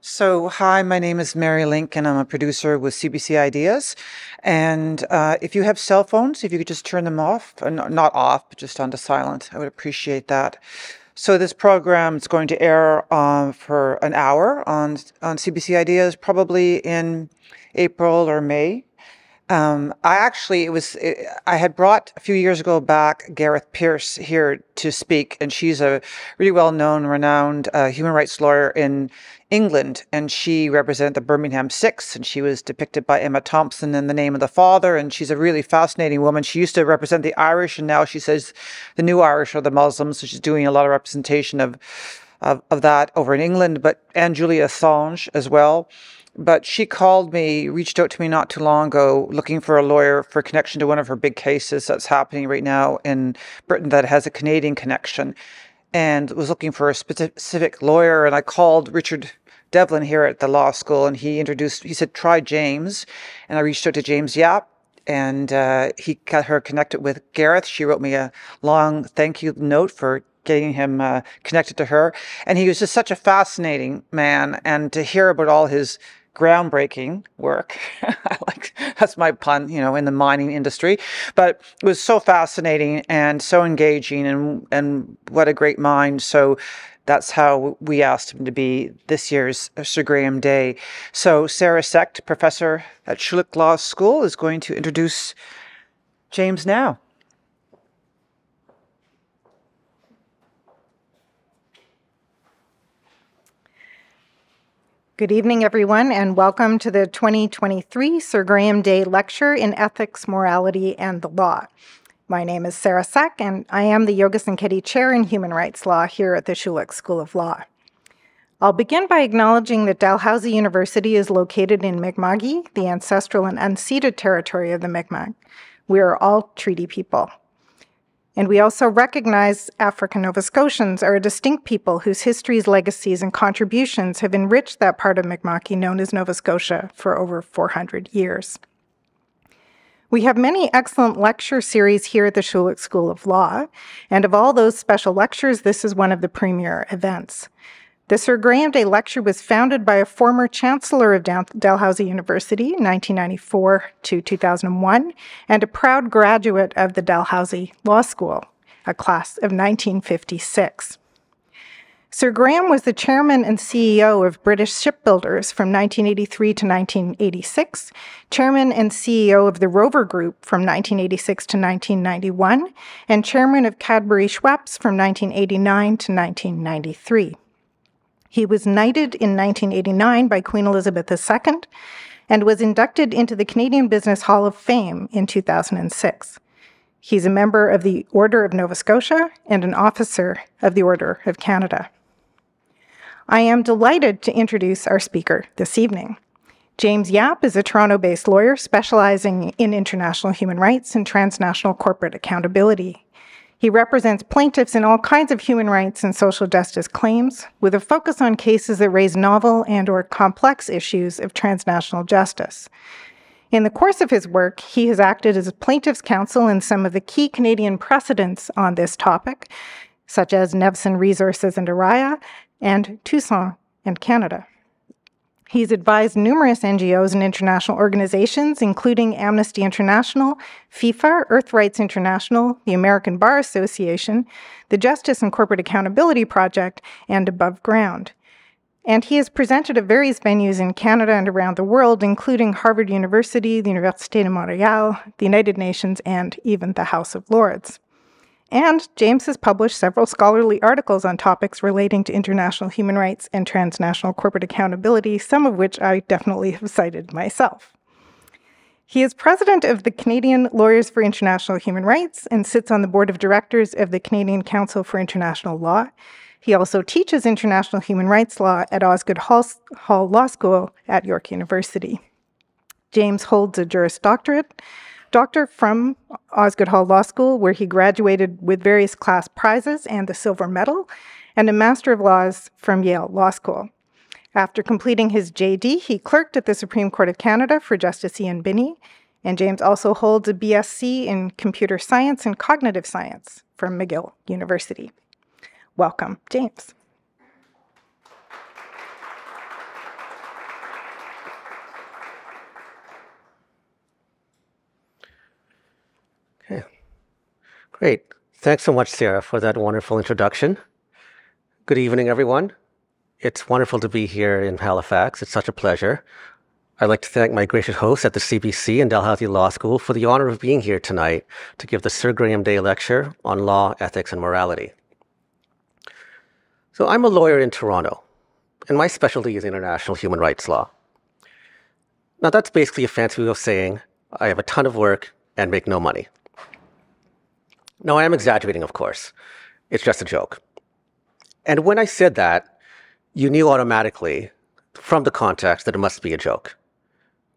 So, hi, my name is Mary Lynk, and I'm a producer with CBC Ideas. And uh, if you have cell phones, if you could just turn them off, uh, not off, but just onto silent, I would appreciate that. So, this program is going to air um, for an hour on on CBC Ideas, probably in April or May. Um, I actually, it was, it, I had brought a few years ago back Gareth Peirce here to speak, and she's a really well known, renowned uh, human rights lawyer in England, and she represented the Birmingham Six, and she was depicted by Emma Thompson in The Name of the Father, and she's a really fascinating woman. She used to represent the Irish, and now she says the new Irish are the Muslims, so she's doing a lot of representation of, of, of that over in England, but, and Julian Assange as well but she called me, reached out to me not too long ago, looking for a lawyer for connection to one of her big cases that's happening right now in Britain that has a Canadian connection, and was looking for a specific lawyer. And I called Richard Devlin here at the law school, and he introduced. He said, "Try James," and I reached out to James Yap. And uh, he got her connected with Gareth. She wrote me a long thank you note for getting him uh, connected to her. And he was just such a fascinating man. And to hear about all his groundbreaking work. like that's my pun, you know, in the mining industry. But it was so fascinating and so engaging and and what a great mind. So that's how we asked him to be this year's Sir Graham Day. So Sara Seck, professor at Schulich Law School, is going to introduce James now. Good evening, everyone, and welcome to the 2023 Sir Graham Day Lecture in Ethics, Morality, and the Law. My name is Sara Seck, and I am the Yogis and Keddy Chair in Human Rights Law here at the Schulich School of Law. I'll begin by acknowledging that Dalhousie University is located in Mi'kma'ki, the ancestral and unceded territory of the Mi'kmaq. We are all treaty people. And we also recognize African Nova Scotians are a distinct people whose histories, legacies, and contributions have enriched that part of Mi'kma'ki known as Nova Scotia for over 400 years. We have many excellent lecture series here at the Schulich School of Law, and of all those special lectures, this is one of the premier events. The Sir Graham Day Lecture was founded by a former chancellor of Dalhousie University, 1994 to 2001, and a proud graduate of the Dalhousie Law School, a class of 1956. Sir Graham was the chairman and CEO of British Shipbuilders from 1983 to 1986, chairman and CEO of the Rover Group from 1986 to 1991, and chairman of Cadbury Schweppes from 1989 to 1993. He was knighted in 1989 by Queen Elizabeth II and was inducted into the Canadian Business Hall of Fame in 2006. He's a member of the Order of Nova Scotia and an officer of the Order of Canada. I am delighted to introduce our speaker this evening. James Yap is a Toronto based lawyer specializing in international human rights and transnational corporate accountability. He represents plaintiffs in all kinds of human rights and social justice claims, with a focus on cases that raise novel and or complex issues of transnational justice. In the course of his work, he has acted as a plaintiff's counsel in some of the key Canadian precedents on this topic, such as Nevsun Resources and Araya and Tucson and Canada. He's advised numerous NGOs and international organizations, including Amnesty International, FIFA, Earth Rights International, the American Bar Association, the Justice and Corporate Accountability Project, and Above Ground. And he has presented at various venues in Canada and around the world, including Harvard University, the Université de Montréal, the United Nations, and even the House of Lords. And James has published several scholarly articles on topics relating to international human rights and transnational corporate accountability, some of which I definitely have cited myself. He is president of the Canadian Lawyers for International Human Rights and sits on the board of directors of the Canadian Council for International Law. He also teaches international human rights law at Osgoode Hall, Hall Law School at York University. James holds a Juris Doctorate doctor from Osgoode Hall Law School, where he graduated with various class prizes and the silver medal, and a Master of Laws from Yale Law School. After completing his JD, he clerked at the Supreme Court of Canada for Justice Ian Binnie, and James also holds a BSc in Computer Science and Cognitive Science from McGill University. Welcome, James. Great. Thanks so much, Sara, for that wonderful introduction. Good evening, everyone. It's wonderful to be here in Halifax. It's such a pleasure. I'd like to thank my gracious hosts at the CBC and Dalhousie Law School for the honor of being here tonight to give the Sir Graham Day Lecture on Law, Ethics, and Morality. So, I'm a lawyer in Toronto, and my specialty is international human rights law. Now, that's basically a fancy way of saying I have a ton of work and make no money. Now, I am exaggerating, of course. It's just a joke. And when I said that, you knew automatically from the context that it must be a joke.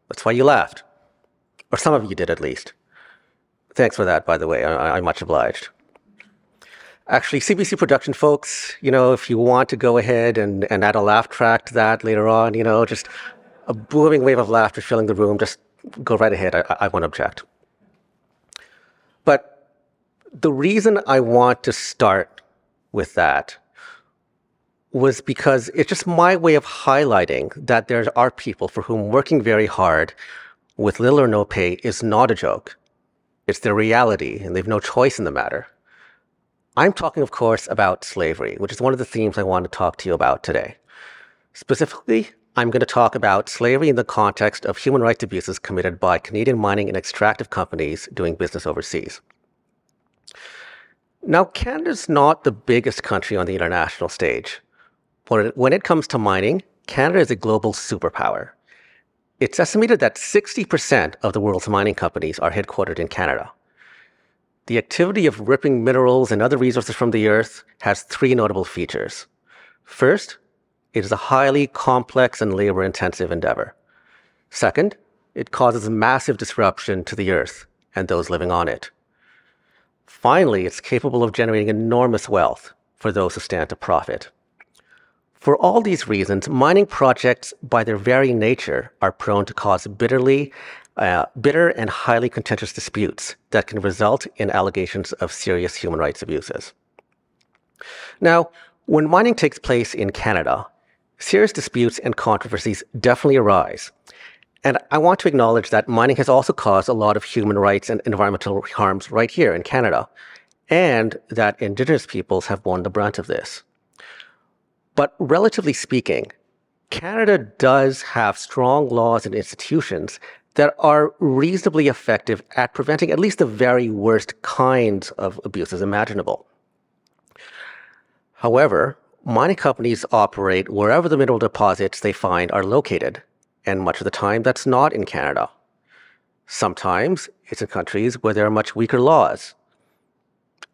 That's why you laughed. Or some of you did, at least. Thanks for that, by the way. I, am much obliged. Actually, CBC production folks, you know, if you want to go ahead and, and add a laugh track to that later on, you know, just a booming wave of laughter filling the room, just go right ahead. I, I won't object. But the reason I want to start with that was because it's just my way of highlighting that there are people for whom working very hard with little or no pay is not a joke. It's their reality, and they've no choice in the matter. I'm talking, of course, about slavery, which is one of the themes I want to talk to you about today. Specifically, I'm going to talk about slavery in the context of human rights abuses committed by Canadian mining and extractive companies doing business overseas. Now, Canada's not the biggest country on the international stage. But When it comes to mining, Canada is a global superpower. It's estimated that 60% of the world's mining companies are headquartered in Canada. The activity of ripping minerals and other resources from the earth has three notable features. First, it is a highly complex and labor intensive endeavor. Second, it causes massive disruption to the earth and those living on it. Finally, it's capable of generating enormous wealth for those who stand to profit. For all these reasons, mining projects, by their very nature, are prone to cause bitterly, uh, bitter and highly contentious disputes that can result in allegations of serious human rights abuses. Now, when mining takes place in Canada, serious disputes and controversies definitely arise. And I want to acknowledge that mining has also caused a lot of human rights and environmental harms right here in Canada, and that Indigenous peoples have borne the brunt of this. But relatively speaking, Canada does have strong laws and institutions that are reasonably effective at preventing at least the very worst kinds of abuses imaginable. However, mining companies operate wherever the mineral deposits they find are located, and much of the time that's not in Canada. Sometimes it's in countries where there are much weaker laws,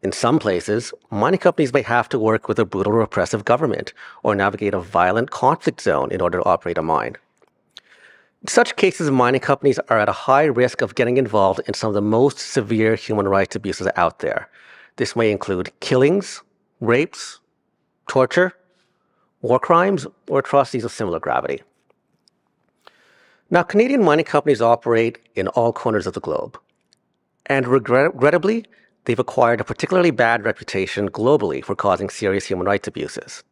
in some places, mining companies may have to work with a brutal repressive government or navigate a violent conflict zone in order to operate a mine. In such cases, mining companies are at a high risk of getting involved in some of the most severe human rights abuses out there. This may include killings, rapes, torture, war crimes, or atrocities of similar gravity. Now, Canadian mining companies operate in all corners of the globe. And regrettably, they've acquired a particularly bad reputation globally for causing serious human rights abuses.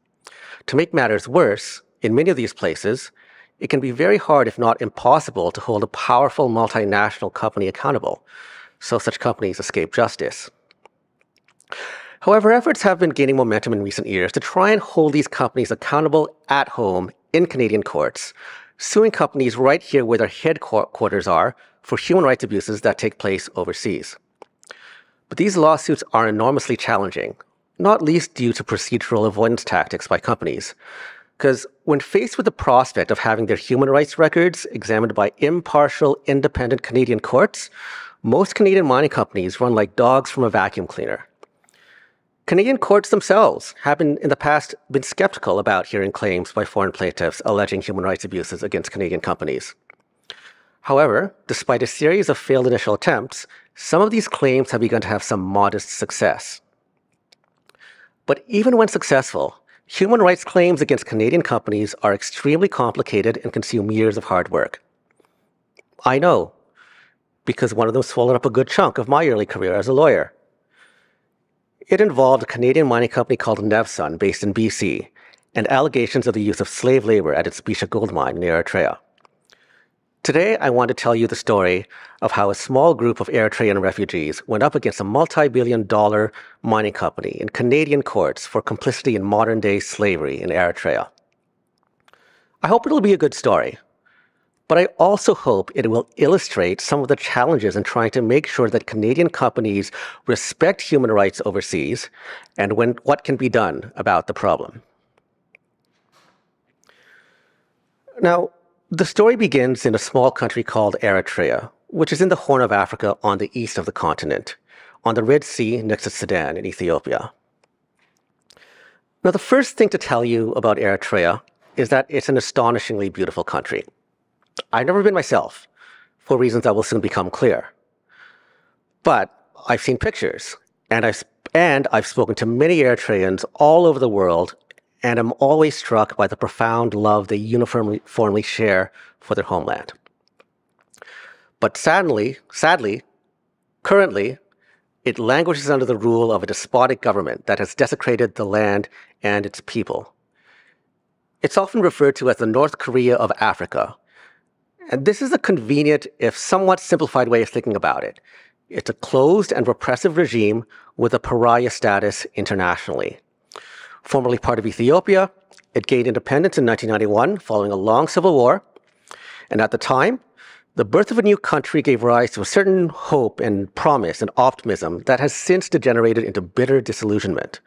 To make matters worse, in many of these places, it can be very hard, if not impossible, to hold a powerful multinational company accountable, so such companies escape justice. However, efforts have been gaining momentum in recent years to try and hold these companies accountable at home in Canadian courts, suing companies right here where their headquarters are for human rights abuses that take place overseas. But these lawsuits are enormously challenging, not least due to procedural avoidance tactics by companies. Because when faced with the prospect of having their human rights records examined by impartial, independent Canadian courts, most Canadian mining companies run like dogs from a vacuum cleaner. Canadian courts themselves have been, in the past been skeptical about hearing claims by foreign plaintiffs alleging human rights abuses against Canadian companies. However, despite a series of failed initial attempts, some of these claims have begun to have some modest success. But even when successful, human rights claims against Canadian companies are extremely complicated and consume years of hard work. I know, because one of them swallowed up a good chunk of my early career as a lawyer. It involved a Canadian mining company called Nevsun, based in BC, and allegations of the use of slave labor at its Bisha gold mine near Eritrea. Today, I want to tell you the story of how a small group of Eritrean refugees went up against a multi billion dollar mining company in Canadian courts for complicity in modern day slavery in Eritrea. I hope it'll be a good story, but I also hope it will illustrate some of the challenges in trying to make sure that Canadian companies respect human rights overseas and when, what can be done about the problem. Now, the story begins in a small country called Eritrea, which is in the Horn of Africa on the east of the continent, on the Red Sea next to Sudan in Ethiopia. Now, the first thing to tell you about Eritrea is that it's an astonishingly beautiful country. I've never been myself, for reasons that will soon become clear. But I've seen pictures, and I've, and I've spoken to many Eritreans all over the world, and I'm always struck by the profound love they uniformly share for their homeland. But sadly, sadly, currently, it languishes under the rule of a despotic government that has desecrated the land and its people. It's often referred to as the North Korea of Africa, and this is a convenient, if somewhat simplified way of thinking about it. It's a closed and repressive regime with a pariah status internationally. Formerly part of Ethiopia, it gained independence in 1991 following a long civil war. And at the time, the birth of a new country gave rise to a certain hope and promise and optimism that has since degenerated into bitter disillusionment.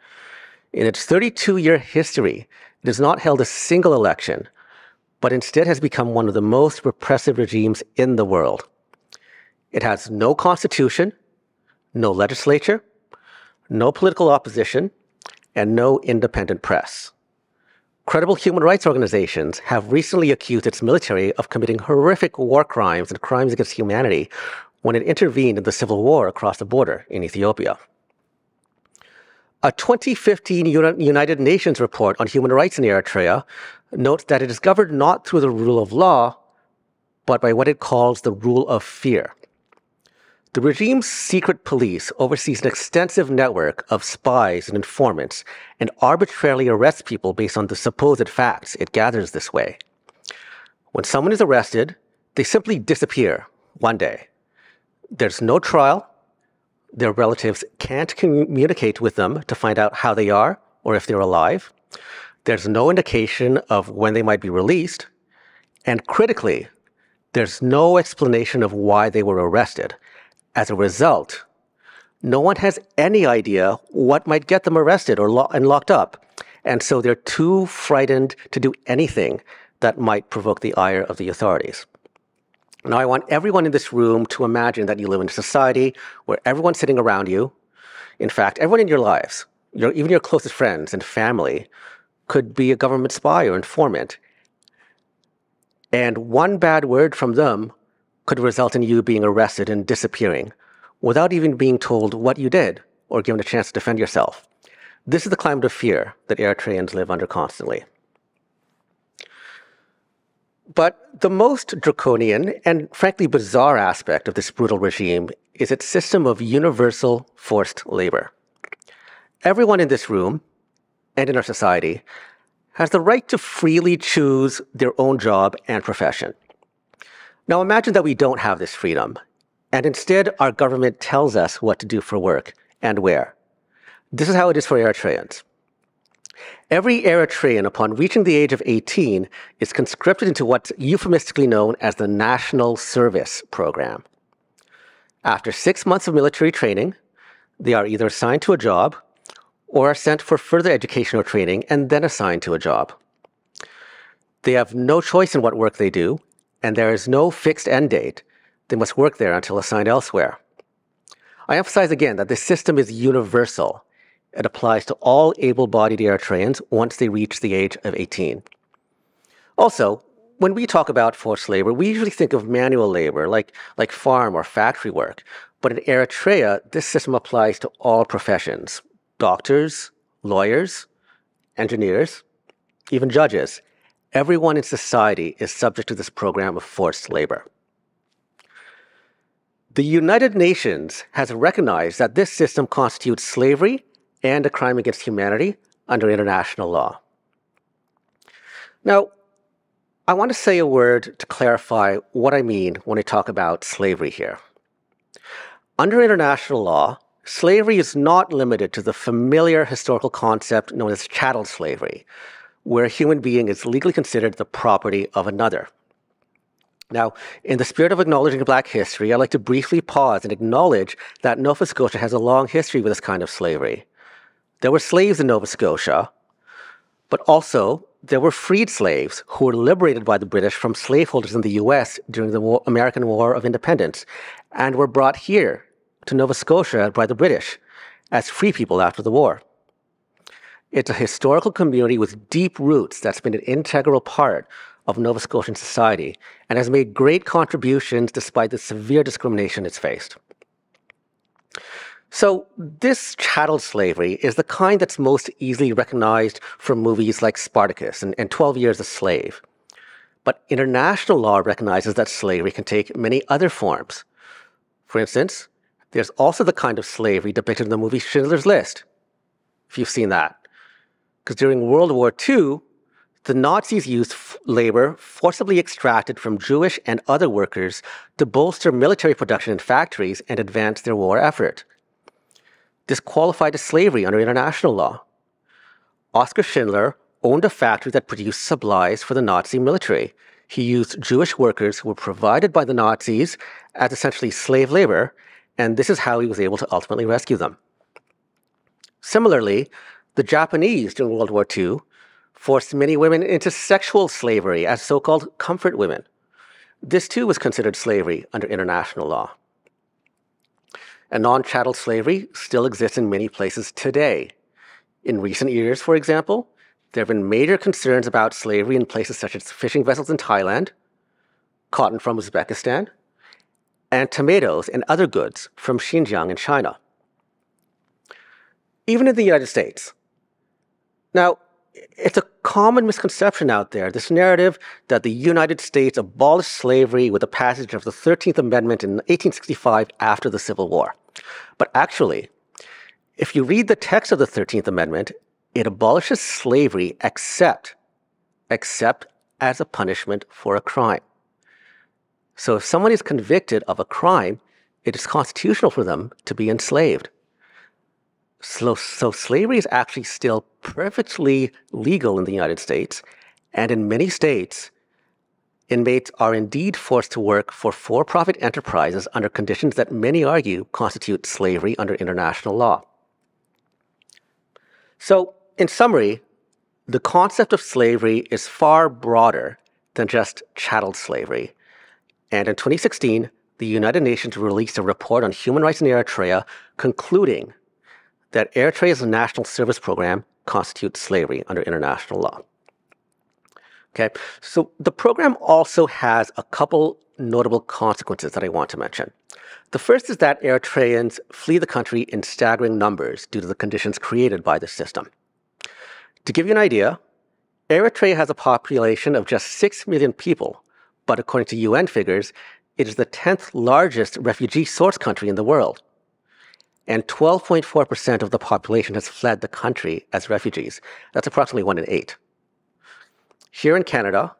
In its 32 year history, it has not held a single election, but instead has become one of the most repressive regimes in the world. It has no constitution, no legislature, no political opposition, and no independent press. Credible human rights organizations have recently accused its military of committing horrific war crimes and crimes against humanity when it intervened in the civil war across the border in Ethiopia. A 2015 United Nations report on human rights in Eritrea notes that it is governed not through the rule of law, but by what it calls the rule of fear. The regime's secret police oversees an extensive network of spies and informants and arbitrarily arrests people based on the supposed facts it gathers this way. When someone is arrested, they simply disappear one day. There's no trial. Their relatives can't communicate with them to find out how they are or if they're alive. There's no indication of when they might be released. And critically, there's no explanation of why they were arrested. As a result, no one has any idea what might get them arrested or lo- and locked up. And so they're too frightened to do anything that might provoke the ire of the authorities. Now, I want everyone in this room to imagine that you live in a society where everyone's sitting around you. In fact, everyone in your lives, your, even your closest friends and family, could be a government spy or informant. And one bad word from them could result in you being arrested and disappearing without even being told what you did or given a chance to defend yourself. This is the climate of fear that Eritreans live under constantly. But the most draconian and frankly bizarre aspect of this brutal regime is its system of universal forced labor. Everyone in this room and in our society has the right to freely choose their own job and profession. Now imagine that we don't have this freedom, and instead our government tells us what to do for work and where. This is how it is for Eritreans. Every Eritrean, upon reaching the age of 18, is conscripted into what's euphemistically known as the National Service Program. After six months of military training, they are either assigned to a job or are sent for further education or training and then assigned to a job. They have no choice in what work they do, and there is no fixed end date. They must work there until assigned elsewhere. I emphasize again that this system is universal. It applies to all able bodied Eritreans once they reach the age of 18. Also, when we talk about forced labor, we usually think of manual labor, like, like farm or factory work. But in Eritrea, this system applies to all professions doctors, lawyers, engineers, even judges. Everyone in society is subject to this program of forced labor. The United Nations has recognized that this system constitutes slavery and a crime against humanity under international law. Now, I want to say a word to clarify what I mean when I talk about slavery here. Under international law, slavery is not limited to the familiar historical concept known as chattel slavery, where a human being is legally considered the property of another. Now, in the spirit of acknowledging Black history, I'd like to briefly pause and acknowledge that Nova Scotia has a long history with this kind of slavery. There were slaves in Nova Scotia, but also there were freed slaves who were liberated by the British from slaveholders in the US during the American War of Independence and were brought here to Nova Scotia by the British as free people after the war. It's a historical community with deep roots that's been an integral part of Nova Scotian society and has made great contributions despite the severe discrimination it's faced. So, this chattel slavery is the kind that's most easily recognized from movies like Spartacus and, and 12 Years a Slave. But international law recognizes that slavery can take many other forms. For instance, there's also the kind of slavery depicted in the movie Schindler's List, if you've seen that. Because during World War II, the Nazis used labor forcibly extracted from Jewish and other workers to bolster military production in factories and advance their war effort. This qualified as slavery under international law. Oskar Schindler owned a factory that produced supplies for the Nazi military. He used Jewish workers who were provided by the Nazis as essentially slave labor, and this is how he was able to ultimately rescue them. Similarly, the Japanese during World War II forced many women into sexual slavery as so called comfort women. This too was considered slavery under international law. And non chattel slavery still exists in many places today. In recent years, for example, there have been major concerns about slavery in places such as fishing vessels in Thailand, cotton from Uzbekistan, and tomatoes and other goods from Xinjiang in China. Even in the United States. Now, it's a common misconception out there, this narrative that the United States abolished slavery with the passage of the 13th Amendment in 1865 after the Civil War. But actually, if you read the text of the 13th Amendment, it abolishes slavery except, except as a punishment for a crime. So if someone is convicted of a crime, it is constitutional for them to be enslaved. So, so slavery is actually still perfectly legal in the United States, and in many states, inmates are indeed forced to work for for profit enterprises under conditions that many argue constitute slavery under international law. So, in summary, the concept of slavery is far broader than just chattel slavery. And in 2016, the United Nations released a report on human rights in Eritrea concluding that Eritrea's national service program constitutes slavery under international law. Okay, so the program also has a couple notable consequences that I want to mention. The first is that Eritreans flee the country in staggering numbers due to the conditions created by the system. To give you an idea, Eritrea has a population of just 6 million people, but according to UN figures, it is the 10th largest refugee source country in the world and 12.4% of the population has fled the country as refugees. That's approximately one in eight. Here in Canada,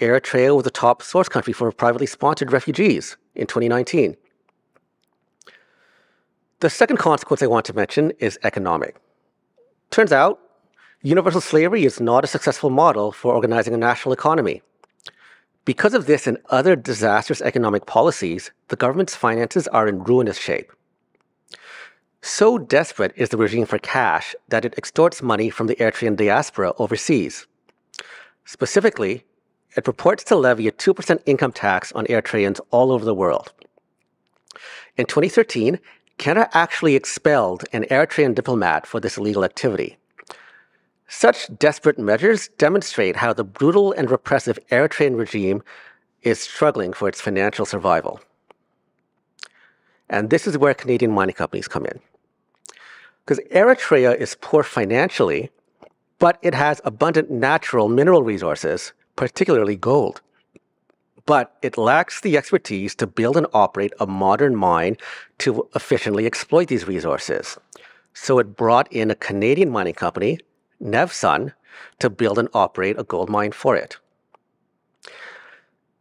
Eritrea was the top source country for privately sponsored refugees in 2019. The second consequence I want to mention is economic. Turns out, universal slavery is not a successful model for organizing a national economy. Because of this and other disastrous economic policies, the government's finances are in ruinous shape. So desperate is the regime for cash that it extorts money from the Eritrean diaspora overseas. Specifically, it purports to levy a 2% income tax on Eritreans all over the world. In 2013, Canada actually expelled an Eritrean diplomat for this illegal activity. Such desperate measures demonstrate how the brutal and repressive Eritrean regime is struggling for its financial survival. And this is where Canadian mining companies come in. Because Eritrea is poor financially, but it has abundant natural mineral resources, particularly gold. But it lacks the expertise to build and operate a modern mine to efficiently exploit these resources. So it brought in a Canadian mining company, Nevsun, to build and operate a gold mine for it.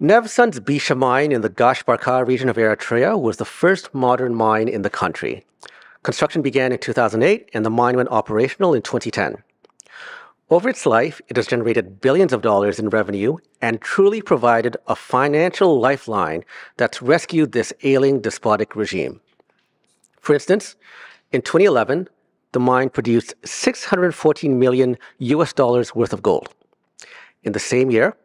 Nevsun's Bisha mine in the Gash Barka region of Eritrea was the first modern mine in the country. Construction began in 2008 and the mine went operational in 2010. Over its life, it has generated billions of dollars in revenue and truly provided a financial lifeline that's rescued this ailing despotic regime. For instance, in 2011, the mine produced 614 million US dollars worth of gold. In the same year,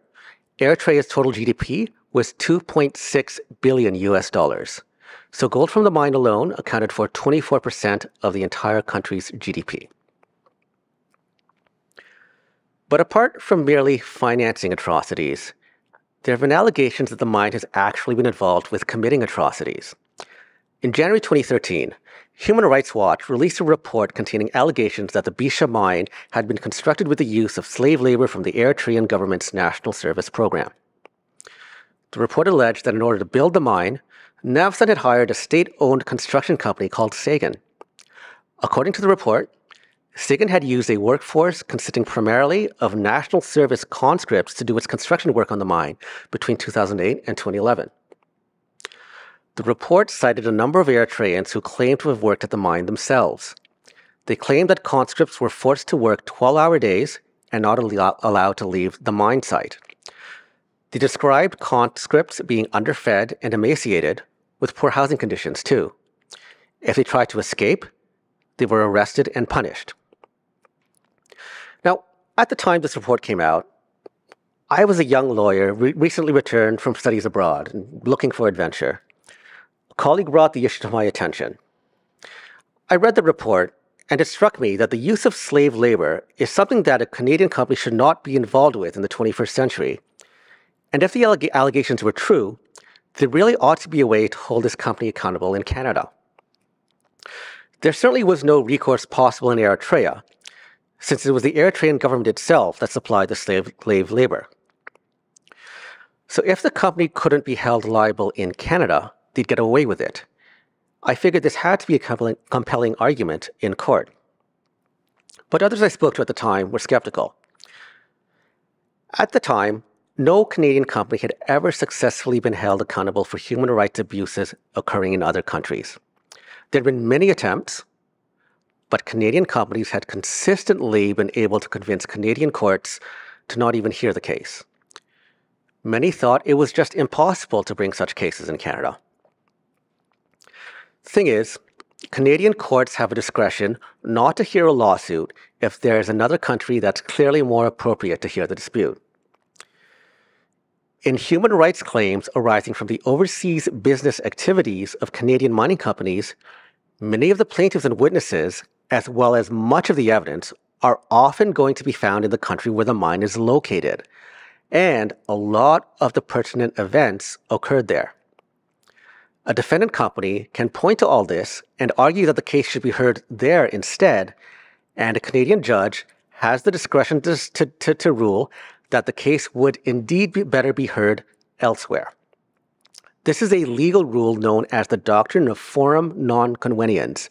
Eritrea's total GDP was 2.6 billion US dollars. So gold from the mine alone accounted for 24% of the entire country's GDP. But apart from merely financing atrocities, there have been allegations that the mine has actually been involved with committing atrocities. In January 2013, Human Rights Watch released a report containing allegations that the Bisha mine had been constructed with the use of slave labor from the Eritrean government's National Service Program. The report alleged that in order to build the mine, Nevsun had hired a state owned construction company called Segen. According to the report, Segen had used a workforce consisting primarily of national service conscripts to do its construction work on the mine between 2008 and 2011. The report cited a number of Eritreans who claimed to have worked at the mine themselves. They claimed that conscripts were forced to work 12 hour days and not allowed to leave the mine site. They described conscripts being underfed and emaciated, with poor housing conditions, too. If they tried to escape, they were arrested and punished. Now, at the time this report came out, I was a young lawyer re- recently returned from studies abroad and looking for adventure. Colleague brought the issue to my attention. I read the report, and it struck me that the use of slave labor is something that a Canadian company should not be involved with in the 21st century. And if the alleg- allegations were true, there really ought to be a way to hold this company accountable in Canada. There certainly was no recourse possible in Eritrea, since it was the Eritrean government itself that supplied the slave, slave labor. So if the company couldn't be held liable in Canada, they'd get away with it. I figured this had to be a compelling, argument in court. But others I spoke to at the time were skeptical. At the time, no Canadian company had ever successfully been held accountable for human rights abuses occurring in other countries. There had been many attempts, but Canadian companies had consistently been able to convince Canadian courts to not even hear the case. Many thought it was just impossible to bring such cases in Canada. Thing is, Canadian courts have a discretion not to hear a lawsuit if there is another country that's clearly more appropriate to hear the dispute. In human rights claims arising from the overseas business activities of Canadian mining companies, many of the plaintiffs and witnesses as well as much of the evidence, are often going to be found in the country where the mine is located. And a lot of the pertinent events occurred there. A defendant company can point to all this and argue that the case should be heard there instead, and a Canadian judge has the discretion to, to, to, rule that the case would indeed be better be heard elsewhere. This is a legal rule known as the doctrine of forum non conveniens,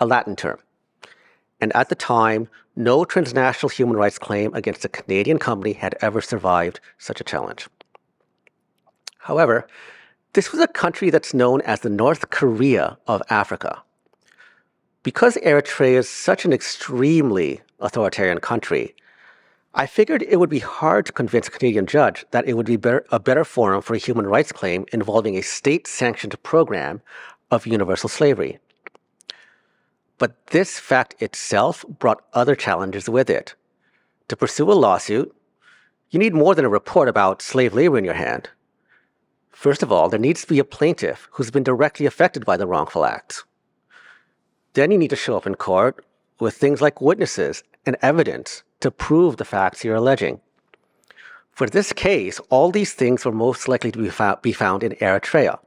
a Latin term and at the time, no transnational human rights claim against a Canadian company had ever survived such a challenge. However, this was a country that's known as the North Korea of Africa. Because Eritrea is such an extremely authoritarian country, I figured it would be hard to convince a Canadian judge that it would be better, a better forum for a human rights claim involving a state sanctioned program of universal slavery. But this fact itself brought other challenges with it. To pursue a lawsuit, you need more than a report about slave labor in your hand. First of all, there needs to be a plaintiff who's been directly affected by the wrongful act. Then you need to show up in court with things like witnesses and evidence to prove the facts you're alleging. For this case, all these things were most likely to be, fo- be found in Eritrea.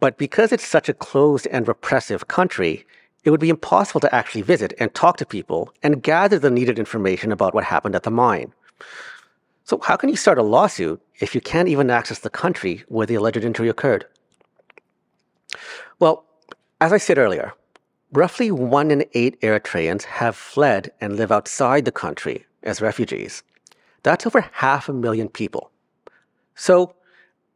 But because it's such a closed and repressive country, it would be impossible to actually visit and talk to people and gather the needed information about what happened at the mine. So, how can you start a lawsuit if you can't even access the country where the alleged injury occurred? Well, as I said earlier, roughly one in eight Eritreans have fled and live outside the country as refugees. That's over half a million people. So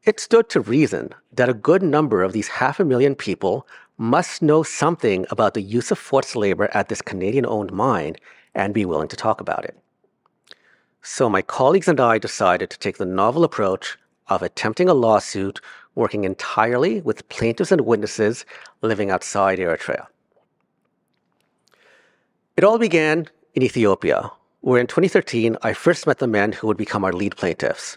it stood to reason that a good number of these half a million people must know something about the use of forced labor at this Canadian owned mine and be willing to talk about it. So my colleagues and I decided to take the novel approach of attempting a lawsuit working entirely with plaintiffs and witnesses living outside Eritrea. It all began in Ethiopia, where in 2013 I first met the men who would become our lead plaintiffs.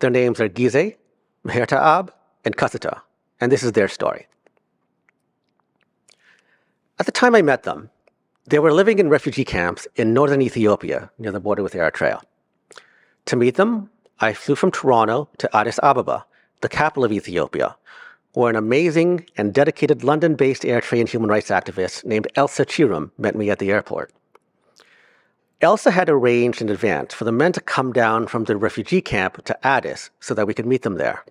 Their names are Gize, Mehertaab, and Kesete, and this is their story. At the time I met them, they were living in refugee camps in northern Ethiopia, near the border with Eritrea. To meet them, I flew from Toronto to Addis Ababa, the capital of Ethiopia, where an amazing and dedicated London based Eritrean human rights activist named Elsa Chyrum met me at the airport. Elsa had arranged in advance for the men to come down from the refugee camp to Addis so that we could meet them there.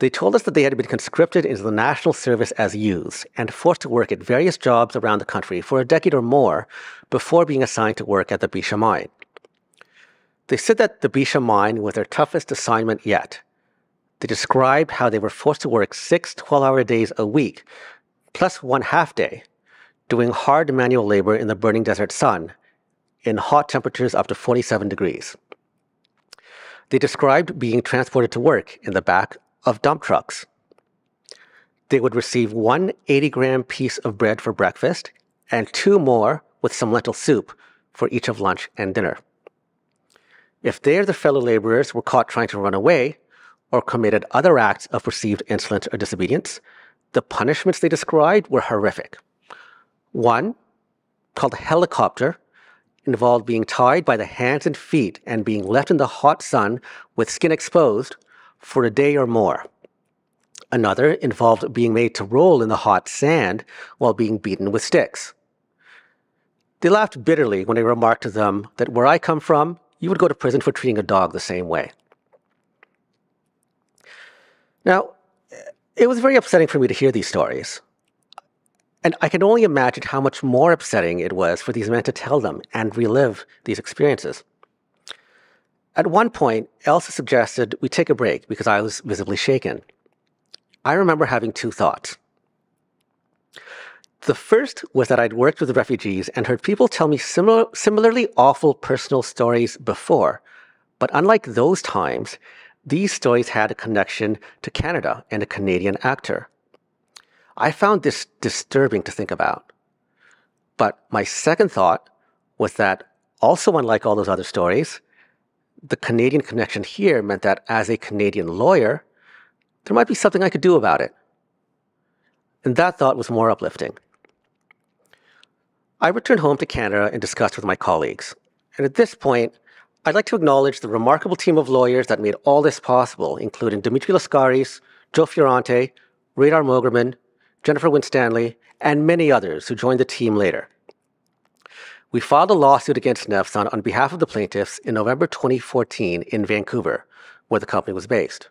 They told us that they had been conscripted into the national service as youths and forced to work at various jobs around the country for a decade or more before being assigned to work at the Bisha mine. They said that the Bisha mine was their toughest assignment yet. They described how they were forced to work six 12 hour days a week, plus one half day, doing hard manual labor in the burning desert sun, in hot temperatures up to 47 degrees. They described being transported to work in the back of dump trucks. They would receive one 80 gram piece of bread for breakfast and two more with some lentil soup for each of lunch and dinner. If they or their fellow laborers were caught trying to run away or committed other acts of perceived insolence or disobedience, the punishments they described were horrific. One, called helicopter, involved being tied by the hands and feet and being left in the hot sun with skin exposed for a day or more. Another involved being made to roll in the hot sand while being beaten with sticks. They laughed bitterly when I remarked to them that where I come from, you would go to prison for treating a dog the same way. Now, it was very upsetting for me to hear these stories. And I can only imagine how much more upsetting it was for these men to tell them and relive these experiences. At one point, Elsa suggested we take a break because I was visibly shaken. I remember having two thoughts. The first was that I'd worked with refugees and heard people tell me similar, similarly awful personal stories before. But unlike those times, these stories had a connection to Canada and a Canadian actor. I found this disturbing to think about. But my second thought was that, also unlike all those other stories, the Canadian connection here meant that as a Canadian lawyer, there might be something I could do about it. And that thought was more uplifting. I returned home to Canada and discussed with my colleagues. And at this point, I'd like to acknowledge the remarkable team of lawyers that made all this possible, including Dimitri Lascaris, Joe Fiorante, Reidar Mogerman, Jennifer Winstanley, and many others who joined the team later. We filed a lawsuit against Nevsun on behalf of the plaintiffs in November 2014 in Vancouver, where the company was based.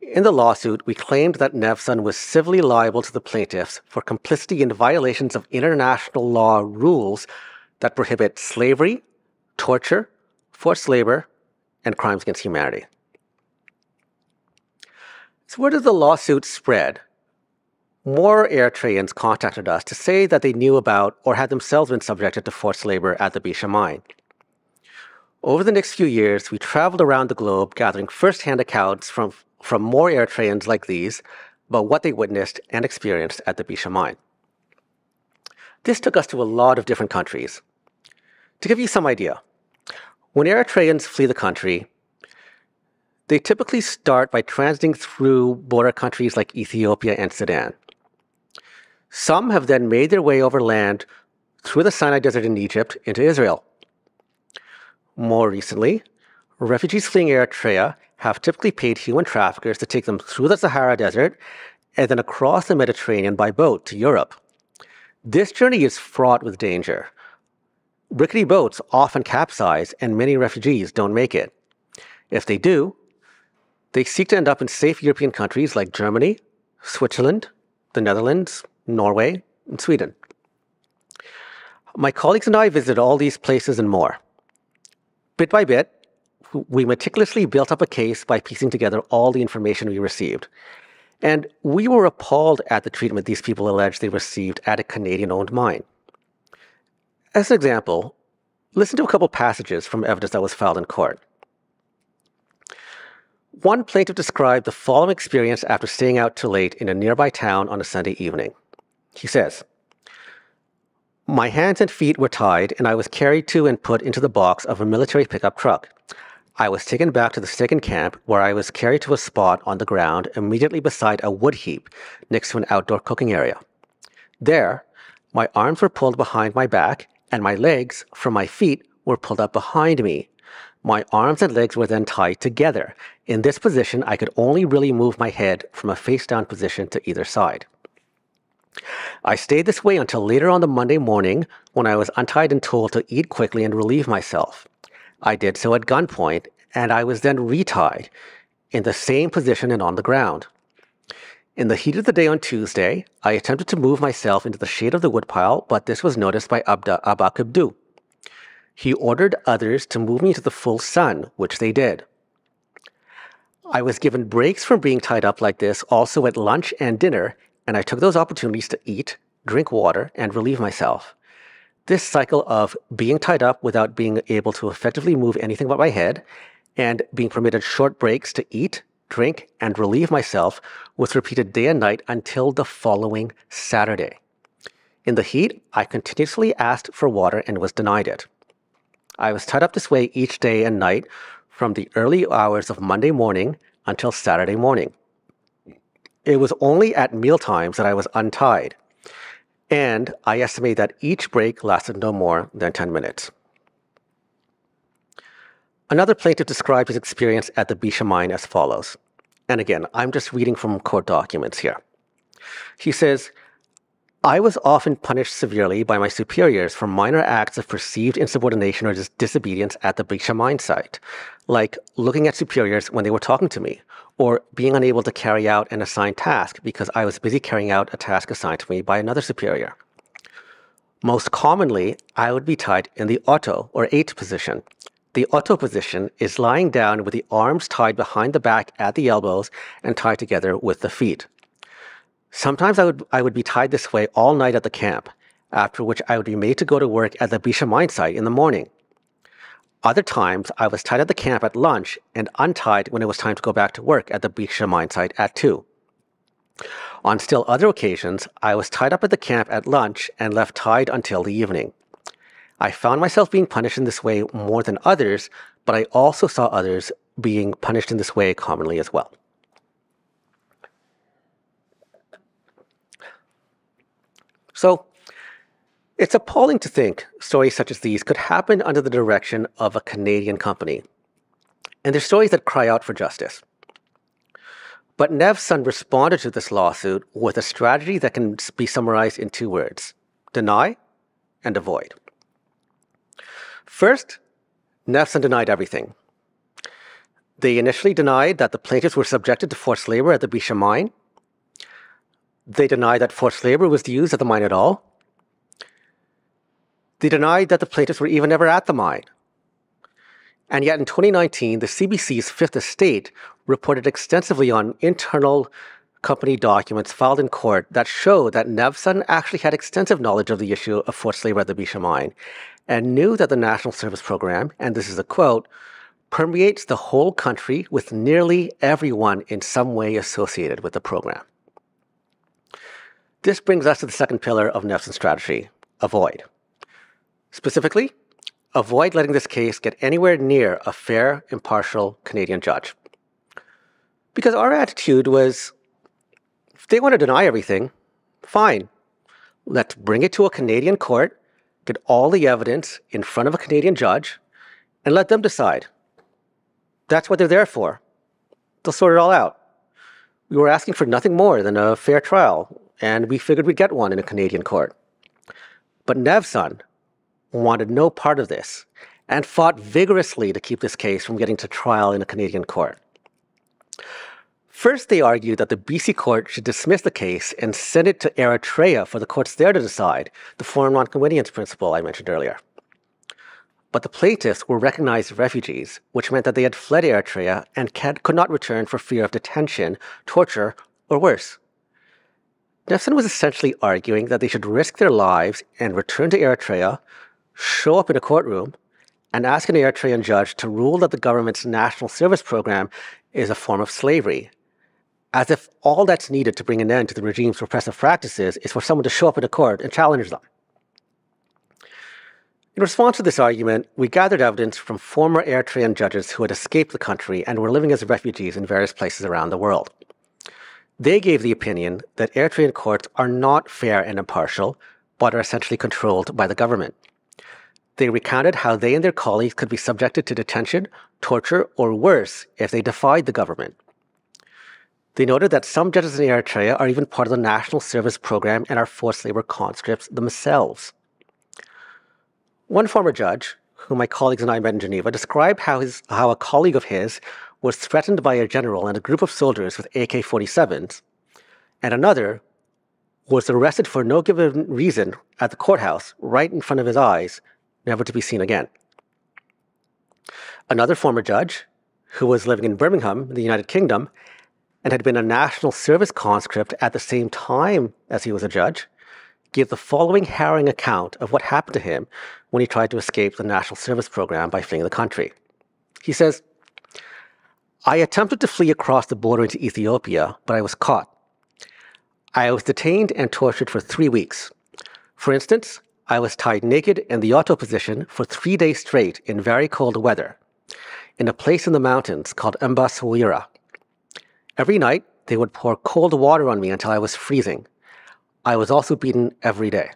In the lawsuit, we claimed that Nevsun was civilly liable to the plaintiffs for complicity in violations of international law rules that prohibit slavery, torture, forced labor, and crimes against humanity. So, where did the lawsuit spread more Eritreans contacted us to say that they knew about or had themselves been subjected to forced labor at the Bisha mine. Over the next few years, we traveled around the globe gathering firsthand accounts from, from more Eritreans like these about what they witnessed and experienced at the Bisha mine. This took us to a lot of different countries. To give you some idea, when Eritreans flee the country, they typically start by transiting through border countries like Ethiopia and Sudan. Some have then made their way over land through the Sinai Desert in Egypt into Israel. More recently, refugees fleeing Eritrea have typically paid human traffickers to take them through the Sahara Desert and then across the Mediterranean by boat to Europe. This journey is fraught with danger. Rickety boats often capsize, and many refugees don't make it. If they do, they seek to end up in safe European countries like Germany, Switzerland, the Netherlands, Norway, and Sweden. My colleagues and I visited all these places and more. Bit by bit, we meticulously built up a case by piecing together all the information we received. And we were appalled at the treatment these people alleged they received at a Canadian owned mine. As an example, listen to a couple passages from evidence that was filed in court. One plaintiff described the following experience after staying out too late in a nearby town on a Sunday evening. He says, My hands and feet were tied, and I was carried to and put into the box of a military pickup truck. I was taken back to the second camp, where I was carried to a spot on the ground immediately beside a wood heap next to an outdoor cooking area. There, my arms were pulled behind my back, and my legs from my feet were pulled up behind me my arms and legs were then tied together. In this position, I could only really move my head from a face down position to either side. I stayed this way until later on the Monday morning when I was untied and told to eat quickly and relieve myself. I did so at gunpoint, and I was then retied in the same position and on the ground. In the heat of the day on Tuesday, I attempted to move myself into the shade of the woodpile, but this was noticed by Abda Abakabdu, he ordered others to move me to the full sun, which they did. I was given breaks from being tied up like this also at lunch and dinner, and I took those opportunities to eat, drink water, and relieve myself. This cycle of being tied up without being able to effectively move anything but my head, and being permitted short breaks to eat, drink, and relieve myself was repeated day and night until the following Saturday. In the heat, I continuously asked for water and was denied it. I was tied up this way each day and night from the early hours of Monday morning until Saturday morning. It was only at meal times that I was untied, and I estimate that each break lasted no more than 10 minutes. Another plaintiff described his experience at the Bisha mine as follows. And again, I'm just reading from court documents here. He says, I was often punished severely by my superiors for minor acts of perceived insubordination or dis- disobedience at the Bisha mine site, like looking at superiors when they were talking to me, or being unable to carry out an assigned task because I was busy carrying out a task assigned to me by another superior. Most commonly, I would be tied in the otto or eight position. The otto position is lying down with the arms tied behind the back at the elbows and tied together with the feet. Sometimes I would, I would be tied this way all night at the camp, after which I would be made to go to work at the Bisha mine site in the morning. Other times, I was tied at the camp at lunch and untied when it was time to go back to work at the Bisha mine site at 2. On still other occasions, I was tied up at the camp at lunch and left tied until the evening. I found myself being punished in this way more than others, but I also saw others being punished in this way commonly as well. So it's appalling to think stories such as these could happen under the direction of a Canadian company. And they're stories that cry out for justice. But Nevsun responded to this lawsuit with a strategy that can be summarized in two words deny and avoid. First, Nevsun denied everything. They initially denied that the plaintiffs were subjected to forced labor at the Bisha mine they denied that forced labor was used at the mine at all. They denied that the plaintiffs were even ever at the mine. And yet in 2019, the CBC's Fifth Estate reported extensively on internal company documents filed in court that show that Nevsun actually had extensive knowledge of the issue of forced labor at the Bisha mine and knew that the National Service Program, and this is a quote, permeates the whole country with nearly everyone in some way associated with the program. This brings us to the second pillar of Nevsun's strategy avoid. Specifically, avoid letting this case get anywhere near a fair, impartial Canadian judge. Because our attitude was if they want to deny everything, fine. Let's bring it to a Canadian court, get all the evidence in front of a Canadian judge, and let them decide. That's what they're there for. They'll sort it all out. We were asking for nothing more than a fair trial and we figured we'd get one in a Canadian court. But Nevsun wanted no part of this and fought vigorously to keep this case from getting to trial in a Canadian court. First, they argued that the BC court should dismiss the case and send it to Eritrea for the courts there to decide the forum non conveniens principle I mentioned earlier. but the plaintiffs were recognized refugees, which meant that they had fled Eritrea and could not return for fear of detention, torture, or worse. Nevsun was essentially arguing that they should risk their lives and return to Eritrea, show up in a courtroom, and ask an Eritrean judge to rule that the government's national service program is a form of slavery, as if all that's needed to bring an end to the regime's repressive practices is for someone to show up in a court and challenge them. In response to this argument, we gathered evidence from former Eritrean judges who had escaped the country and were living as refugees in various places around the world. They gave the opinion that Eritrean courts are not fair and impartial, but are essentially controlled by the government. They recounted how they and their colleagues could be subjected to detention, torture, or worse if they defied the government. They noted that some judges in Eritrea are even part of the National Service Program and are forced labor conscripts themselves. One former judge, whom my colleagues and I met in Geneva, described how, his, how a colleague of his was threatened by a general and a group of soldiers with AK 47s, and another was arrested for no given reason at the courthouse right in front of his eyes, never to be seen again. Another former judge, who was living in Birmingham, in the United Kingdom, and had been a national service conscript at the same time as he was a judge, gave the following harrowing account of what happened to him when he tried to escape the National Service Program by fleeing the country. He says, I attempted to flee across the border into Ethiopia, but I was caught. I was detained and tortured for three weeks. For instance, I was tied naked in the otto position for three days straight in very cold weather, in a place in the mountains called Embaswira. Every night, they would pour cold water on me until I was freezing. I was also beaten every day.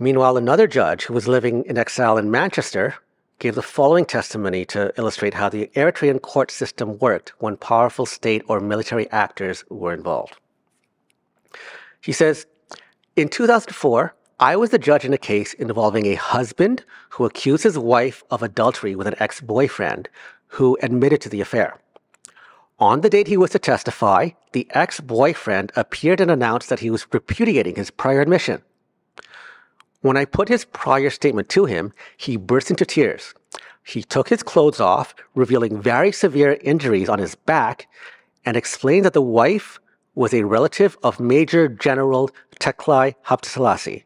Meanwhile, another judge who was living in exile in Manchester gave the following testimony to illustrate how the Eritrean court system worked when powerful state or military actors were involved. She says, In 2004, I was the judge in a case involving a husband who accused his wife of adultery with an ex boyfriend who admitted to the affair. On the date he was to testify, the ex boyfriend appeared and announced that he was repudiating his prior admission. When I put his prior statement to him, he burst into tears. He took his clothes off, revealing very severe injuries on his back, and explained that the wife was a relative of Major General Teklai Haile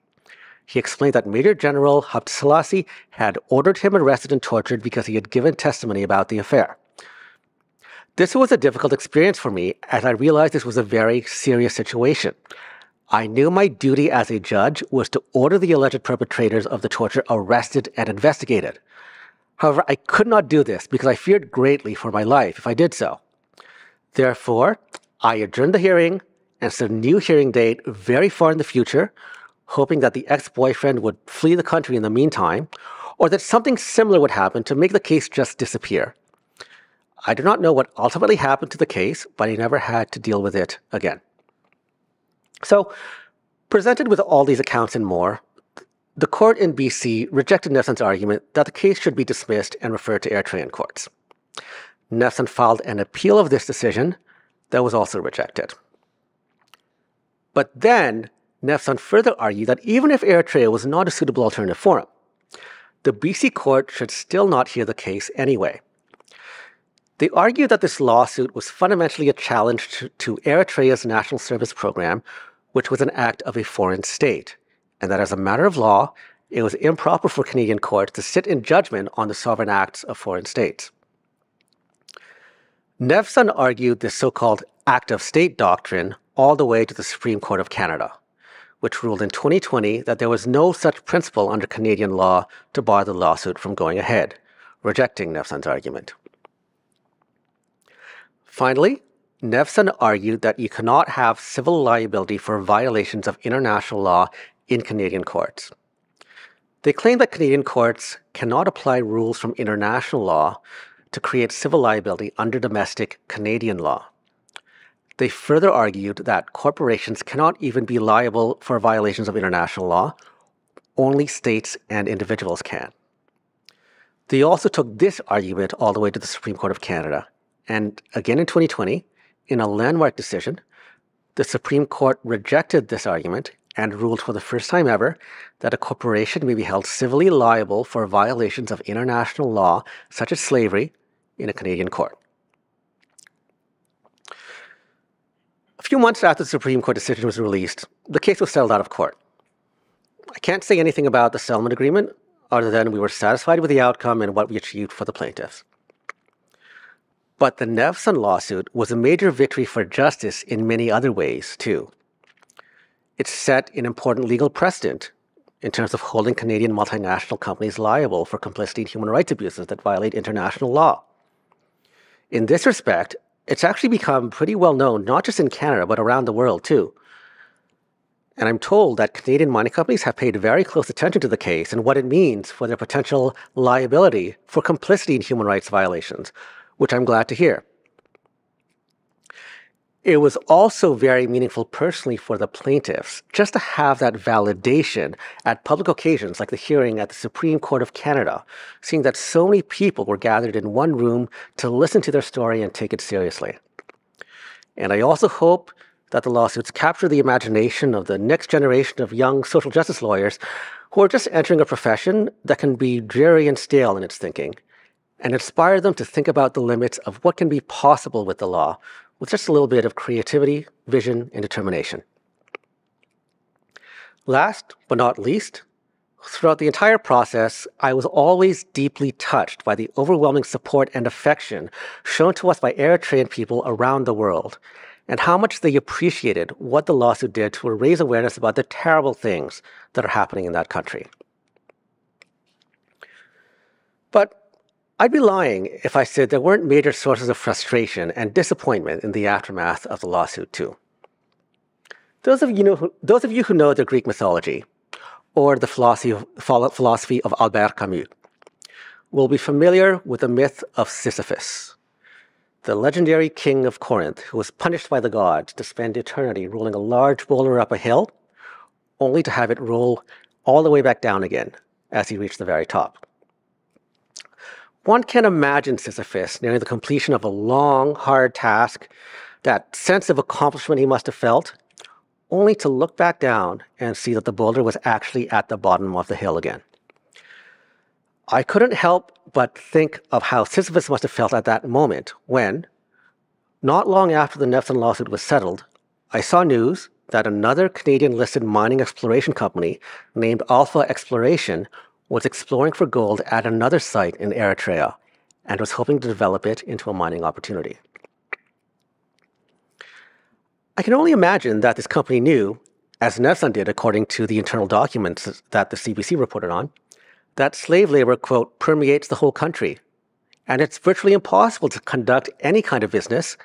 He explained that Major General Haile had ordered him arrested and tortured because he had given testimony about the affair. This was a difficult experience for me as I realized this was a very serious situation. I knew my duty as a judge was to order the alleged perpetrators of the torture arrested and investigated. However, I could not do this because I feared greatly for my life if I did so. Therefore, I adjourned the hearing and set a new hearing date very far in the future, hoping that the ex boyfriend would flee the country in the meantime, or that something similar would happen to make the case just disappear. I do not know what ultimately happened to the case, but I never had to deal with it again. So, presented with all these accounts and more, the court in BC rejected Nevsun's argument that the case should be dismissed and referred to Eritrean courts. Nevsun filed an appeal of this decision that was also rejected. But then, Nevsun further argued that even if Eritrea was not a suitable alternative forum, the BC court should still not hear the case anyway. They argued that this lawsuit was fundamentally a challenge to, to Eritrea's national service program, which was an act of a foreign state, and that as a matter of law, it was improper for Canadian courts to sit in judgment on the sovereign acts of foreign states. Nevsun argued this so called act of state doctrine all the way to the Supreme Court of Canada, which ruled in 2020 that there was no such principle under Canadian law to bar the lawsuit from going ahead, rejecting Nevsun's argument. Finally, Nevsun argued that you cannot have civil liability for violations of international law in Canadian courts. They claim that Canadian courts cannot apply rules from international law to create civil liability under domestic Canadian law. They further argued that corporations cannot even be liable for violations of international law, only states and individuals can. They also took this argument all the way to the Supreme Court of Canada and again in 2020, in a landmark decision, the Supreme Court rejected this argument and ruled for the first time ever that a corporation may be held civilly liable for violations of international law, such as slavery, in a Canadian court. A few months after the Supreme Court decision was released, the case was settled out of court. I can't say anything about the settlement agreement other than we were satisfied with the outcome and what we achieved for the plaintiffs. But the Nevsun lawsuit was a major victory for justice in many other ways, too. It set an important legal precedent in terms of holding Canadian multinational companies liable for complicity in human rights abuses that violate international law. In this respect, it's actually become pretty well known, not just in Canada, but around the world too. And I'm told that Canadian mining companies have paid very close attention to the case and what it means for their potential liability for complicity in human rights violations, which I'm glad to hear. It was also very meaningful personally for the plaintiffs just to have that validation at public occasions like the hearing at the Supreme Court of Canada, seeing that so many people were gathered in one room to listen to their story and take it seriously. And I also hope that the lawsuits capture the imagination of the next generation of young social justice lawyers who are just entering a profession that can be dreary and stale in its thinking, and inspire them to think about the limits of what can be possible with the law with just a little bit of creativity, vision, and determination. Last but not least, throughout the entire process, I was always deeply touched by the overwhelming support and affection shown to us by Eritrean people around the world, and how much they appreciated what the lawsuit did to raise awareness about the terrible things that are happening in that country. But I'd be lying if I said there weren't major sources of frustration and disappointment in the aftermath of the lawsuit, too. Those of you, know, those of you who know the Greek mythology or the philosophy of, philosophy of Albert Camus will be familiar with the myth of Sisyphus, the legendary king of Corinth who was punished by the gods to spend eternity rolling a large boulder up a hill, only to have it roll all the way back down again as he reached the very top. One can imagine Sisyphus nearing the completion of a long, hard task, that sense of accomplishment he must have felt, only to look back down and see that the boulder was actually at the bottom of the hill again. I couldn't help but think of how Sisyphus must have felt at that moment when, not long after the Nevsun lawsuit was settled, I saw news that another Canadian listed mining exploration company named Alpha Exploration was exploring for gold at another site in Eritrea and was hoping to develop it into a mining opportunity. I can only imagine that this company knew, as Nevsun did according to the internal documents that the CBC reported on, that slave labor, quote, permeates the whole country, and it's virtually impossible to conduct any kind of business,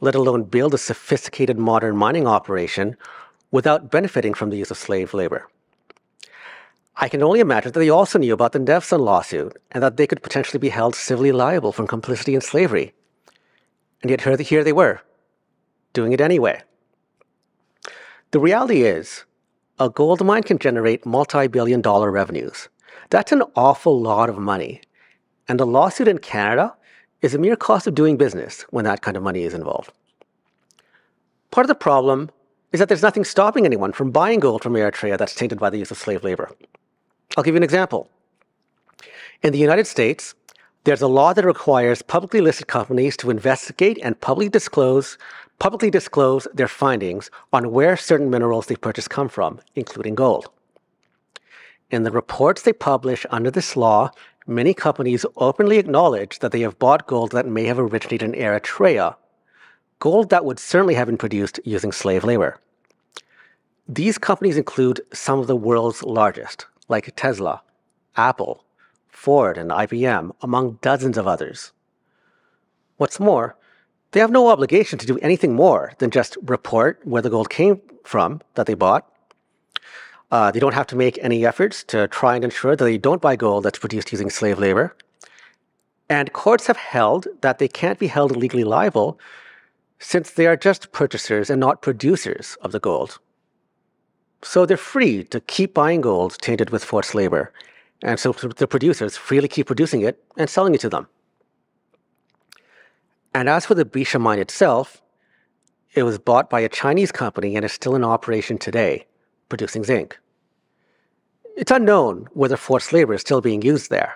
let alone build a sophisticated modern mining operation, without benefiting from the use of slave labor. I can only imagine that they also knew about the Nevsun lawsuit and that they could potentially be held civilly liable for complicity in slavery. And yet here they were, doing it anyway. The reality is, a gold mine can generate multi billion dollar revenues. That's an awful lot of money. And a lawsuit in Canada is a mere cost of doing business when that kind of money is involved. Part of the problem is that there's nothing stopping anyone from buying gold from Eritrea that's tainted by the use of slave labor. I'll give you an example. In the United States, there's a law that requires publicly listed companies to investigate and publicly disclose publicly disclose their findings on where certain minerals they purchase come from, including gold. In the reports they publish under this law, many companies openly acknowledge that they have bought gold that may have originated in Eritrea, gold that would certainly have been produced using slave labor. These companies include some of the world's largest, like Tesla, Apple, Ford, and IBM, among dozens of others. What's more, they have no obligation to do anything more than just report where the gold came from that they bought. Uh, they don't have to make any efforts to try and ensure that they don't buy gold that's produced using slave labor. And courts have held that they can't be held legally liable since they are just purchasers and not producers of the gold. So they're free to keep buying gold tainted with forced labor. And so the producers freely keep producing it and selling it to them. And as for the Bisha mine itself, it was bought by a Chinese company and is still in operation today, producing zinc. It's unknown whether forced labor is still being used there.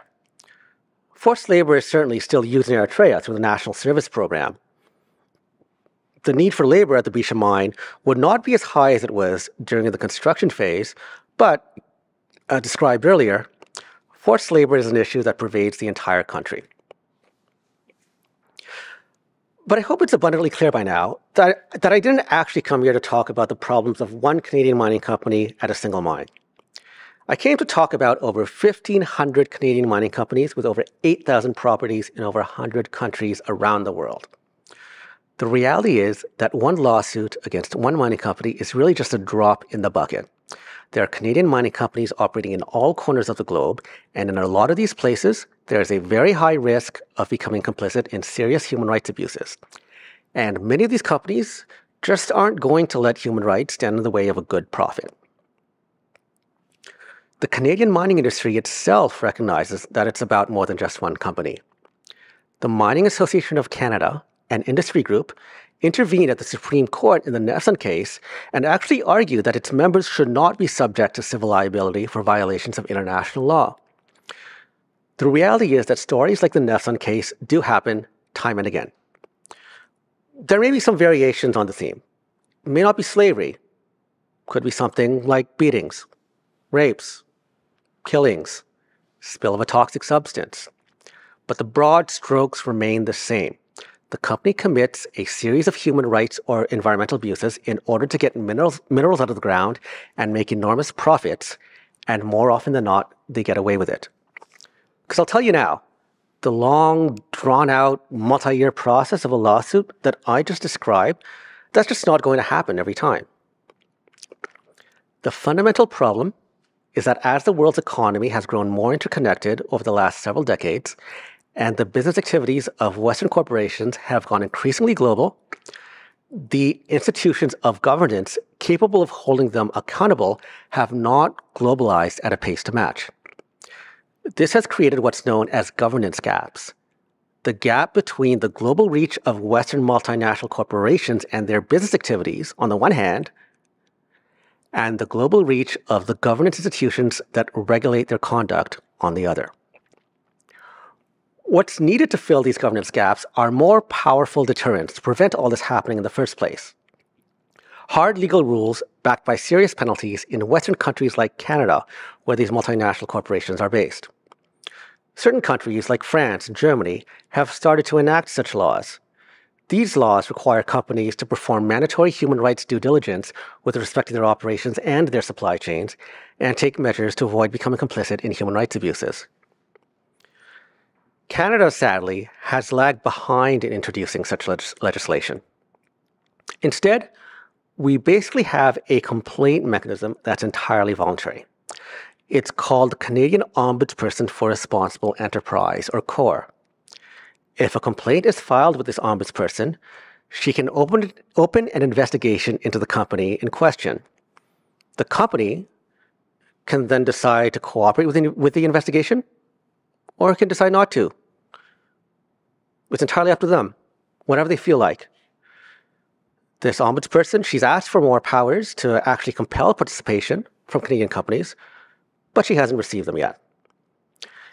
Forced labor is certainly still used in Eritrea through the National Service Program. The need for labor at the Bisha mine would not be as high as it was during the construction phase, but, uh, described earlier, forced labor is an issue that pervades the entire country. But I hope it's abundantly clear by now that, that I didn't actually come here to talk about the problems of one Canadian mining company at a single mine. I came to talk about over 1,500 Canadian mining companies with over 8,000 properties in over 100 countries around the world. The reality is that one lawsuit against one mining company is really just a drop in the bucket. There are Canadian mining companies operating in all corners of the globe, and in a lot of these places, there is a very high risk of becoming complicit in serious human rights abuses. And many of these companies just aren't going to let human rights stand in the way of a good profit. The Canadian mining industry itself recognizes that it's about more than just one company. The Mining Association of Canada, an industry group, intervened at the Supreme Court in the Nevsun case and actually argued that its members should not be subject to civil liability for violations of international law. The reality is that stories like the Nevsun case do happen time and again. There may be some variations on the theme. It may not be slavery. Could be something like beatings, rapes, killings, spill of a toxic substance. But the broad strokes remain the same the company commits a series of human rights or environmental abuses in order to get minerals, minerals out of the ground and make enormous profits, and more often than not, they get away with it. Because I'll tell you now, the long, drawn out, multi year process of a lawsuit that I just described, that's just not going to happen every time. The fundamental problem is that as the world's economy has grown more interconnected over the last several decades, and the business activities of Western corporations have gone increasingly global. The institutions of governance capable of holding them accountable have not globalized at a pace to match. This has created what's known as governance gaps. The gap between the global reach of Western multinational corporations and their business activities on the one hand, and the global reach of the governance institutions that regulate their conduct on the other. What's needed to fill these governance gaps are more powerful deterrents to prevent all this happening in the first place. Hard legal rules backed by serious penalties in Western countries like Canada, where these multinational corporations are based. Certain countries like France and Germany have started to enact such laws. These laws require companies to perform mandatory human rights due diligence with respect to their operations and their supply chains, and take measures to avoid becoming complicit in human rights abuses. Canada, sadly, has lagged behind in introducing such legislation. Instead, we basically have a complaint mechanism that's entirely voluntary. It's called Canadian Ombudsperson for Responsible Enterprise, or CORE. If a complaint is filed with this ombudsperson, she can open, open an investigation into the company in question. The company can then decide to cooperate with with the investigation or can decide not to. It's entirely up to them, whatever they feel like. This ombudsperson, she's asked for more powers to actually compel participation from Canadian companies, but she hasn't received them yet.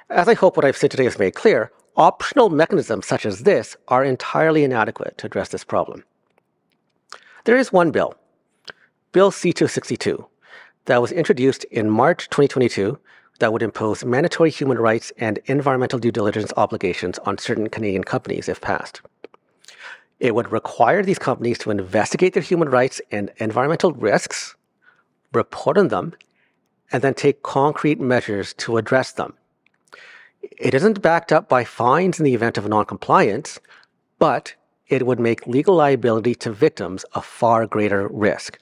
As I hope what I've said today has made clear, optional mechanisms such as this are entirely inadequate to address this problem. There is one bill, Bill C 262, that was introduced in March 2022 that would impose mandatory human rights and environmental due diligence obligations on certain Canadian companies if passed. It would require these companies to investigate their human rights and environmental risks, report on them, and then take concrete measures to address them. It isn't backed up by fines in the event of noncompliance, but it would make legal liability to victims a far greater risk.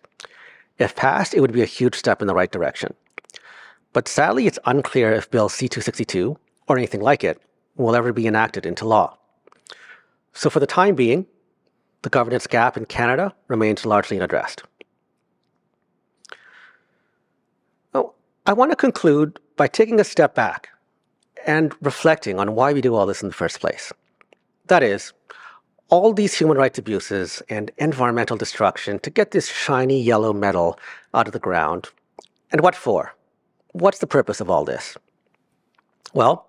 If passed, it would be a huge step in the right direction. But sadly, it's unclear if Bill C 262, or anything like it, will ever be enacted into law. So for the time being, the governance gap in Canada remains largely unaddressed. I want to conclude by taking a step back and reflecting on why we do all this in the first place. That is, all these human rights abuses and environmental destruction to get this shiny yellow metal out of the ground And what for? What's the purpose of all this? Well,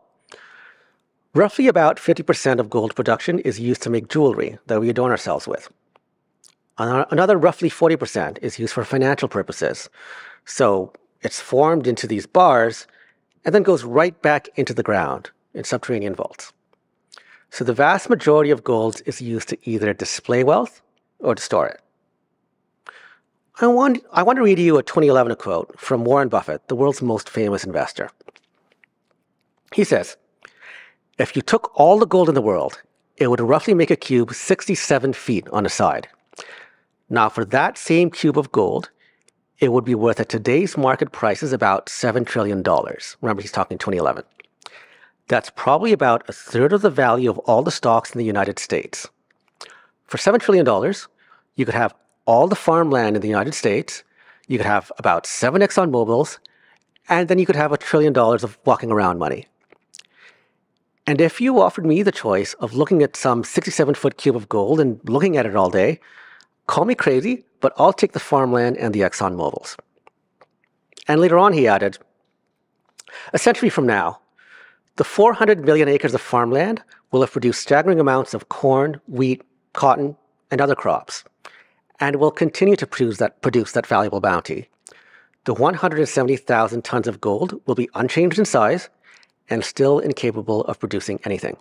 roughly about 50% of gold production is used to make jewelry that we adorn ourselves with. Another roughly 40% is used for financial purposes. So it's formed into these bars and then goes right back into the ground in subterranean vaults. So the vast majority of gold is used to either display wealth or to store it. I want, I want to read you a 2011 quote from Warren Buffett, the world's most famous investor. He says, If you took all the gold in the world, it would roughly make a cube 67 feet on the side. Now, for that same cube of gold, it would be worth at today's market prices about $7 trillion. Remember, he's talking 2011. That's probably about a third of the value of all the stocks in the United States. For $7 trillion, you could have all the farmland in the United States, you could have about seven Exxon Mobils, and then you could have a trillion dollars of walking around money. And if you offered me the choice of looking at some 67 foot cube of gold and looking at it all day, call me crazy, but I'll take the farmland and the Exxon Mobils. And later on, he added, a century from now, the 400 million acres of farmland will have produced staggering amounts of corn, wheat, cotton, and other crops and will continue to produce that, produce that valuable bounty. The 170,000 tons of gold will be unchanged in size and still incapable of producing anything.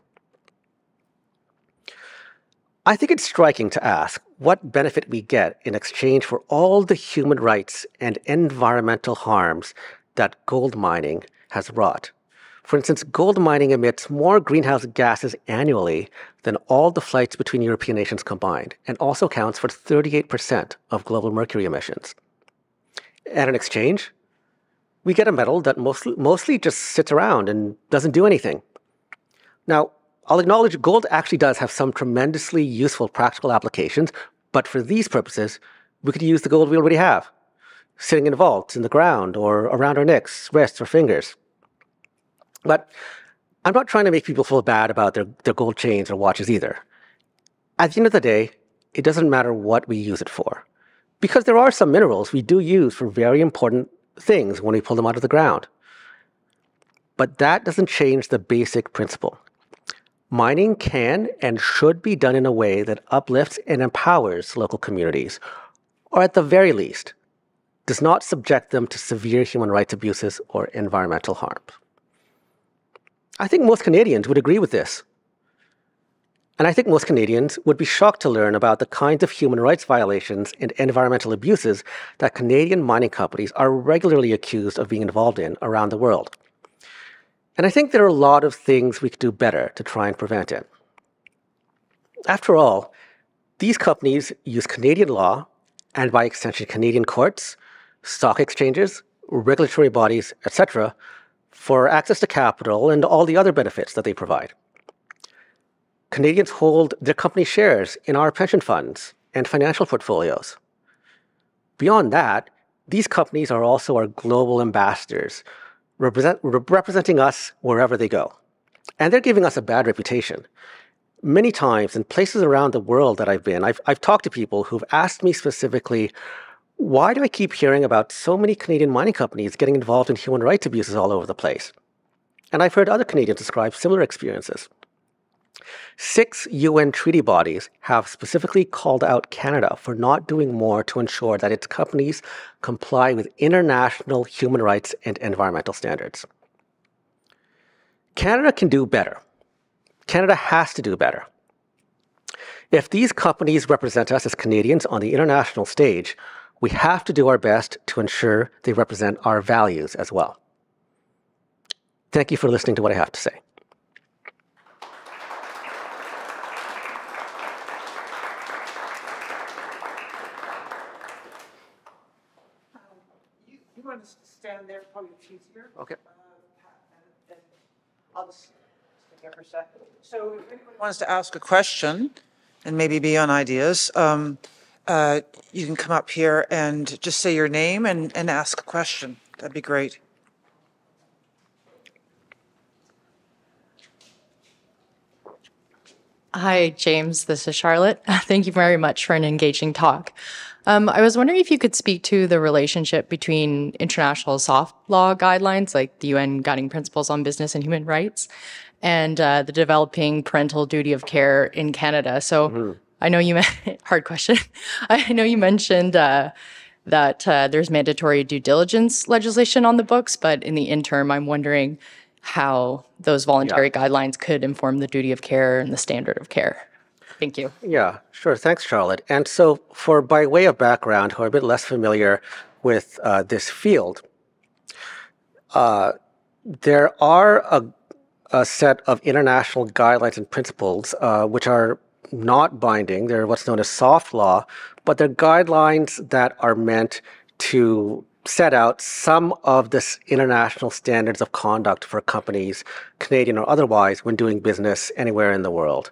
I think it's striking to ask what benefit we get in exchange for all the human rights and environmental harms that gold mining has wrought. For instance, gold mining emits more greenhouse gases annually than all the flights between European nations combined, and also accounts for 38% of global mercury emissions. At an exchange, we get a metal that mostly, mostly just sits around and doesn't do anything. Now, I'll acknowledge gold actually does have some tremendously useful practical applications, but for these purposes, we could use the gold we already have, sitting in vaults in the ground or around our necks, wrists, or fingers. But I'm not trying to make people feel bad about their, their gold chains or watches either. At the end of the day, it doesn't matter what we use it for. Because there are some minerals we do use for very important things when we pull them out of the ground. But that doesn't change the basic principle. Mining can and should be done in a way that uplifts and empowers local communities, or at the very least, does not subject them to severe human rights abuses or environmental harms. I think most Canadians would agree with this. And I think most Canadians would be shocked to learn about the kinds of human rights violations and environmental abuses that Canadian mining companies are regularly accused of being involved in around the world. And I think there are a lot of things we could do better to try and prevent it. After all, these companies use Canadian law, and by extension, Canadian courts, stock exchanges, regulatory bodies, etc., for access to capital and all the other benefits that they provide. Canadians hold their company shares in our pension funds and financial portfolios. Beyond that, these companies are also our global ambassadors, represent, representing us wherever they go. And they're giving us a bad reputation. Many times in places around the world that I've been, I've, I've talked to people who've asked me specifically, why do I keep hearing about so many Canadian mining companies getting involved in human rights abuses all over the place? And I've heard other Canadians describe similar experiences. Six UN treaty bodies have specifically called out Canada for not doing more to ensure that its companies comply with international human rights and environmental standards. Canada can do better. Canada has to do better. If these companies represent us as Canadians on the international stage, we have to do our best to ensure they represent our values as well. Thank you for listening to what I have to say. You, you want to stand there, probably it's easier. Okay. Uh, I'll just there for a second. So if anyone wants to ask a question and maybe be on ideas, um, uh, you can come up here and just say your name and, and ask a question. That'd be great. Hi, James. This is Charlotte. Thank you very much for an engaging talk. Um, I was wondering if you could speak to the relationship between international soft law guidelines, like the UN Guiding Principles on Business and Human Rights, and uh, the developing parental duty of care in Canada. So mm-hmm. I know you hard question. I know you mentioned uh, that uh, there's mandatory due diligence legislation on the books, but in the interim, I'm wondering how those voluntary yeah. guidelines could inform the duty of care and the standard of care. Thank you. Yeah, sure. Thanks, Charlotte. And so, for by way of background, who are a bit less familiar with uh, this field, uh, there are a, a, set of international guidelines and principles uh, which are not binding. They're what's known as soft law, but they're guidelines that are meant to set out some of the international standards of conduct for companies, Canadian or otherwise, when doing business anywhere in the world.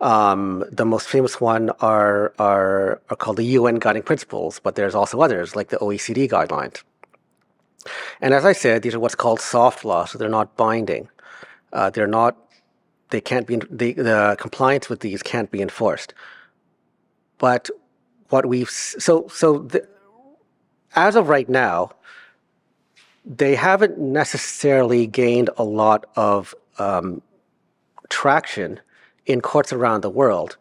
Um, the most famous one are, are, are called the UN Guiding Principles, but there's also others like the OECD guidelines. And as I said, these are what's called soft law, so they're not binding. Uh, they're not, they can't be, the, the compliance with these can't be enforced. But what we've, so, so the, as of right now, they haven't necessarily gained a lot of um, traction in courts around the world.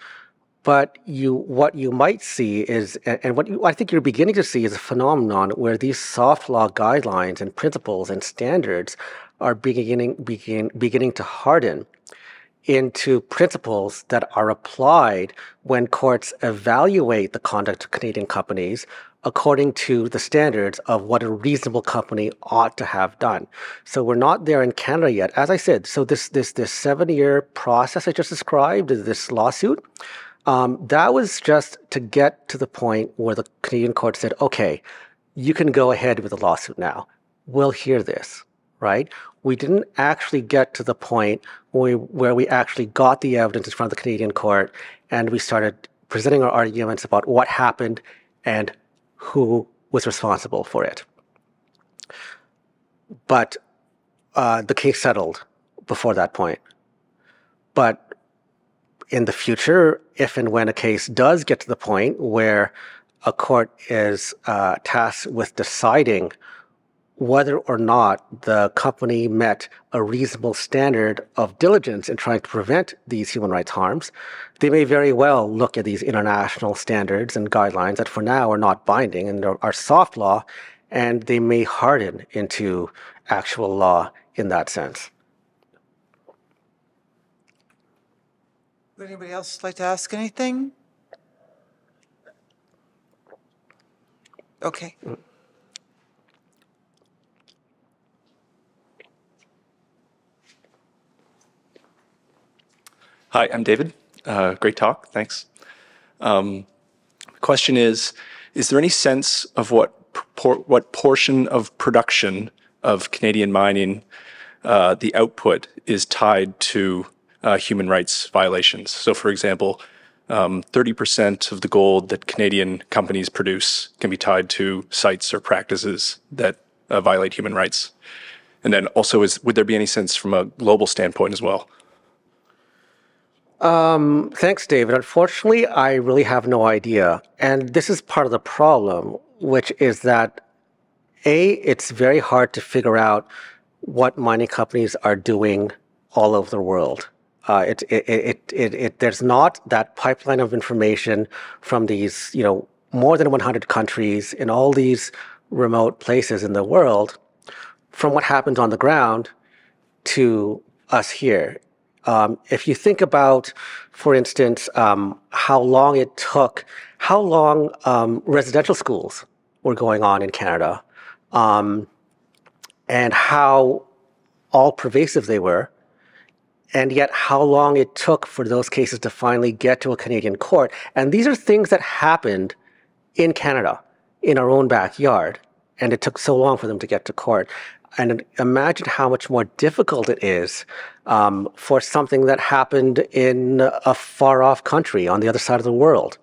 But you, what you might see is, and what you, I think you're beginning to see is a phenomenon where these soft law guidelines and principles and standards are beginning, begin, beginning to harden into principles that are applied when courts evaluate the conduct of Canadian companies according to the standards of what a reasonable company ought to have done. So we're not there in Canada yet. As I said, so this this this seven year process I just described, this lawsuit, um, that was just to get to the point where the Canadian court said, okay, you can go ahead with the lawsuit now. We'll hear this, right? We didn't actually get to the point where we, where we actually got the evidence in front of the Canadian court and we started presenting our arguments about what happened and who was responsible for it. But uh, the case settled before that point. But in the future, if and when a case does get to the point where a court is uh, tasked with deciding whether or not the company met a reasonable standard of diligence in trying to prevent these human rights harms, they may very well look at these international standards and guidelines that for now are not binding and are soft law, and they may harden into actual law in that sense. Would anybody else like to ask anything? Okay. Mm. Hi, I'm David. Uh, great talk. Thanks. Um, question is, is there any sense of what what portion of production of Canadian mining uh, the output is tied to uh, human rights violations? So, for example, 30% um, of the gold that Canadian companies produce can be tied to sites or practices that uh, violate human rights. And then also, is would there be any sense from a global standpoint as well? Um, thanks, David. Unfortunately, I really have no idea. And this is part of the problem, which is that A, it's very hard to figure out what mining companies are doing all over the world. Uh, it, it, it, it, there's not that pipeline of information from these, you know, more than 100 countries in all these remote places in the world from what happens on the ground to us here. Um, if you think about, for instance, um, how long it took, how long um, residential schools were going on in Canada, um, and how all pervasive they were, and yet how long it took for those cases to finally get to a Canadian court. And these are things that happened in Canada, in our own backyard, and it took so long for them to get to court. And imagine how much more difficult it is um, for something that happened in a far off country on the other side of the world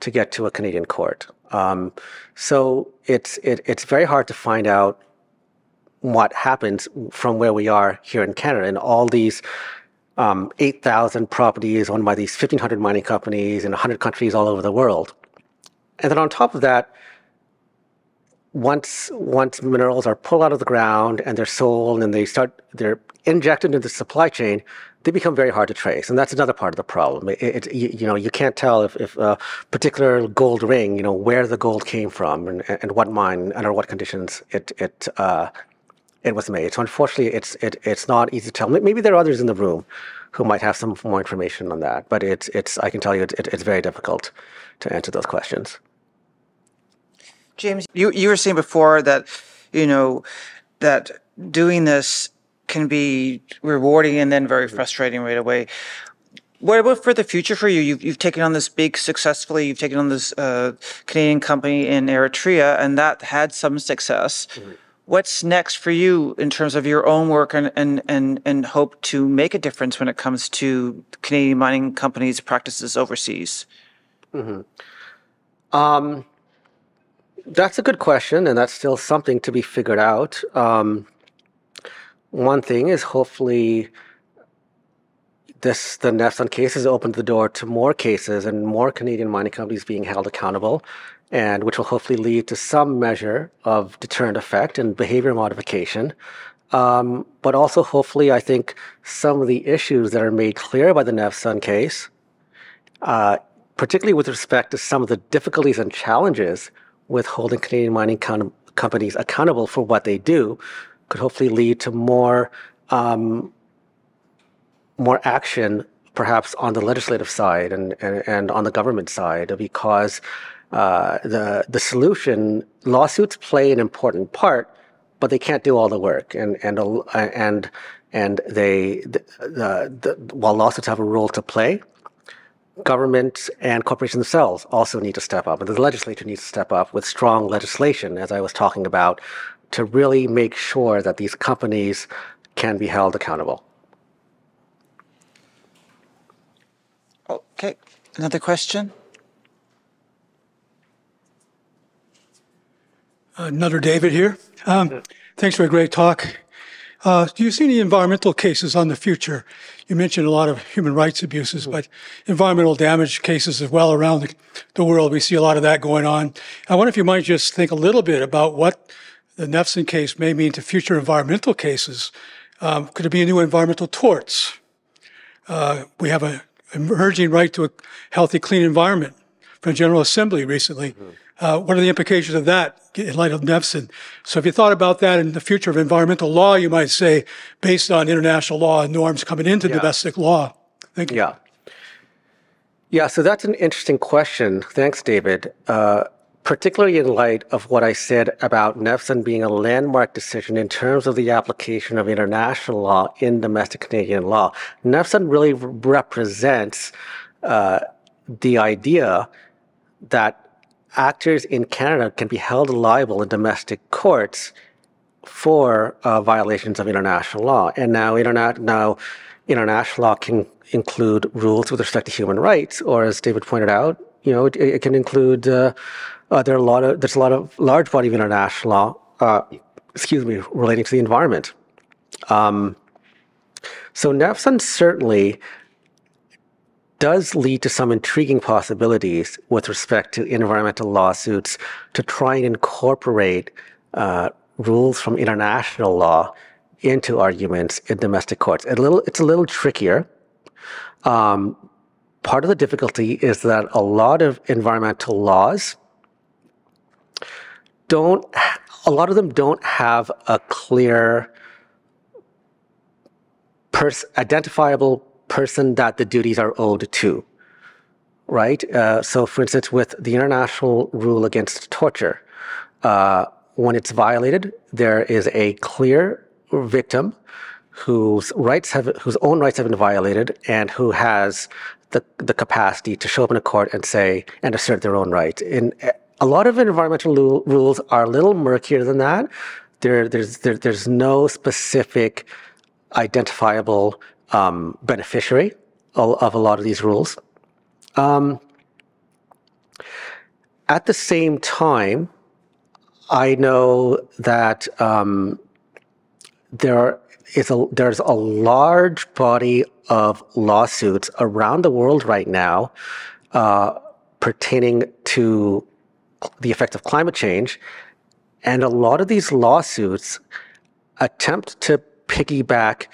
to get to a Canadian court. Um, so it's it, it's very hard to find out what happens from where we are here in Canada and all these um, 8,000 properties owned by these 1,500 mining companies in 100 countries all over the world. and then on top of that, once once minerals are pulled out of the ground and they're sold and they start they're injected into the supply chain, they become very hard to trace, and that's another part of the problem. It, it you, you, know you can't tell if, if a particular gold ring, you know, where the gold came from and, and what mine under what conditions it it uh, it was made. So unfortunately, it's it, it's not easy to tell. Maybe there are others in the room who might have some more information on that, but it's it's I can tell you it, it's very difficult to answer those questions. James, you, you were saying before that, you know, that doing this can be rewarding and then very frustrating right away. What about for the future for you? You've, you've taken on this big successfully, you've taken on this uh, Canadian company in Eritrea, and that had some success. Mm-hmm. What's next for you in terms of your own work and, and, and, and hope to make a difference when it comes to Canadian mining companies' practices overseas? Mm-hmm. Um, that's a good question, and that's still something to be figured out. Um, one thing is hopefully this the Nevsun case has opened the door to more cases and more Canadian mining companies being held accountable, and which will hopefully lead to some measure of deterrent effect and behavior modification. Um, but also, hopefully, I think some of the issues that are made clear by the Nevsun case, uh, particularly with respect to some of the difficulties and challenges with holding Canadian mining com- companies accountable for what they do could hopefully lead to more um, more action, perhaps on the legislative side and, and, and on the government side, because uh, the the solution lawsuits play an important part, but they can't do all the work, and and and and they the, the, the while lawsuits have a role to play, government and corporations themselves also need to step up, and the legislature needs to step up with strong legislation, as I was talking about, to really make sure that these companies can be held accountable. Okay, another question? Another David here. Um, thanks for a great talk. Uh, do you see any environmental cases on the future? You mentioned a lot of human rights abuses, mm-hmm. but environmental damage cases as well around the, the, world. We see a lot of that going on. I wonder if you might just think a little bit about what the Nevsun case may mean to future environmental cases. Um, could it be a new environmental torts? Uh, we have an emerging right to a healthy, clean environment from General Assembly recently. Mm-hmm. Uh, what are the implications of that in light of Nevsun? So if you thought about that in the future of environmental law, you might say, based on international law and norms coming into yeah. domestic law. Thank you. Yeah. Yeah, so that's an interesting question. Thanks, David. Uh, particularly in light of what I said about Nevsun being a landmark decision in terms of the application of international law in domestic Canadian law. Nevsun really represents uh, the idea that actors in Canada can be held liable in domestic courts for uh, violations of international law. And now, interna- now international law can include rules with respect to human rights, or as David pointed out, you know, it, it can include uh, uh, there are a lot of there's a lot of large body of international law, uh, excuse me, relating to the environment. Um, so Nevsun certainly does lead to some intriguing possibilities with respect to environmental lawsuits to try and incorporate uh, rules from international law into arguments in domestic courts. A little, it's a little trickier. Um, part of the difficulty is that a lot of environmental laws don't, a lot of them don't have a clear, identifiable person that the duties are owed to, right? Uh, so, for instance, with the international rule against torture, uh, when it's violated, there is a clear victim whose rights have, whose own rights have been violated, and who has the the capacity to show up in a court and say and assert their own rights. In a lot of environmental rules are a little murkier than that. There, there's there, there's no specific identifiable um, beneficiary of a lot of these rules. Um, at the same time, I know that um, there is a there's a large body of lawsuits around the world right now uh, pertaining to the effects of climate change. And a lot of these lawsuits attempt to piggyback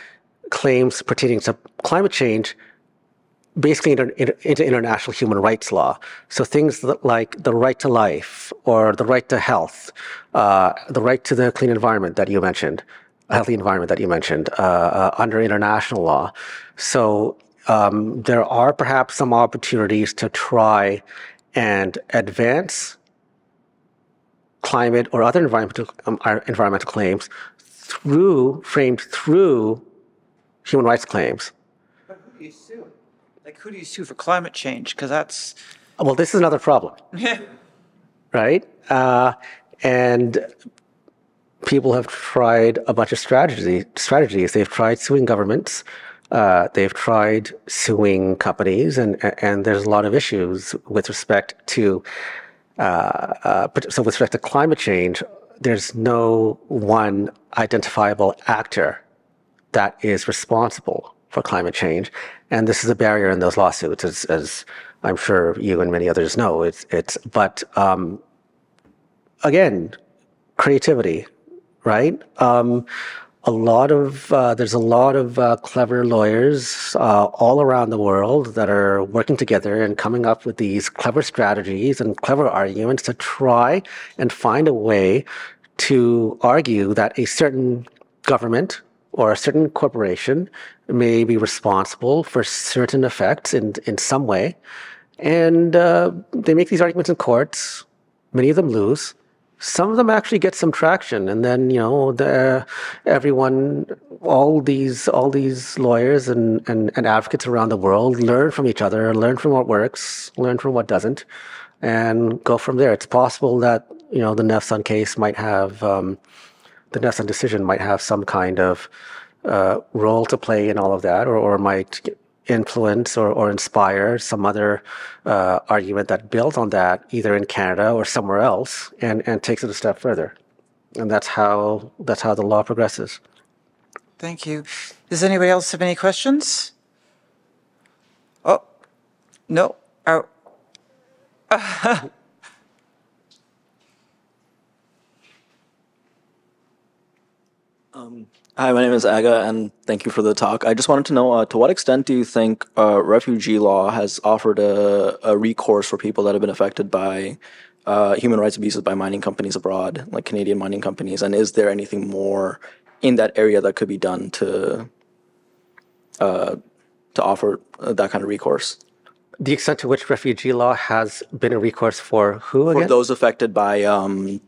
claims pertaining to climate change basically into, into, international human rights law. So things like the right to life or the right to health, uh, the right to the clean environment that you mentioned, a healthy environment that you mentioned uh, uh, under international law. So um, there are perhaps some opportunities to try and advance climate or other environmental um, environmental claims through framed through human rights claims. But who do you sue? Like who do you sue for climate change? Because that's well, this is another problem, right? Uh, and people have tried a bunch of strategy, strategies. They've tried suing governments. Uh, they've tried suing companies, and and there's a lot of issues with respect to uh, uh, so with respect to climate change. There's no one identifiable actor that is responsible for climate change, and this is a barrier in those lawsuits, as, as I'm sure you and many others know. It's it's but um, again, creativity right? Um, a lot of uh, there's a lot of uh, clever lawyers uh, all around the world that are working together and coming up with these clever strategies and clever arguments to try and find a way to argue that a certain government or a certain corporation may be responsible for certain effects in in some way, and uh, they make these arguments in courts. Many of them lose. Some of them actually get some traction. And then you know the, everyone all these all these lawyers and, and, and advocates around the world learn from each other learn from what works learn from what doesn't and go from there. It's possible that you know the Nevsun case might have um, the Nevsun decision might have some kind of uh, role to play in all of that or, or might influence or, or inspire some other uh, argument that builds on that, either in Canada or somewhere else, and, and takes it a step further. And that's how that's how the law progresses. Thank you. Does anybody else have any questions? Oh, no. Oh. um, Hi, my name is Aga, and thank you for the talk. I just wanted to know uh, to what extent do you think uh, refugee law has offered a, a, recourse for people that have been affected by uh, human rights abuses by mining companies abroad, like Canadian mining companies? And is there anything more in that area that could be done to uh, to offer that kind of recourse? The extent to which refugee law has been a recourse for who again? For those affected by um,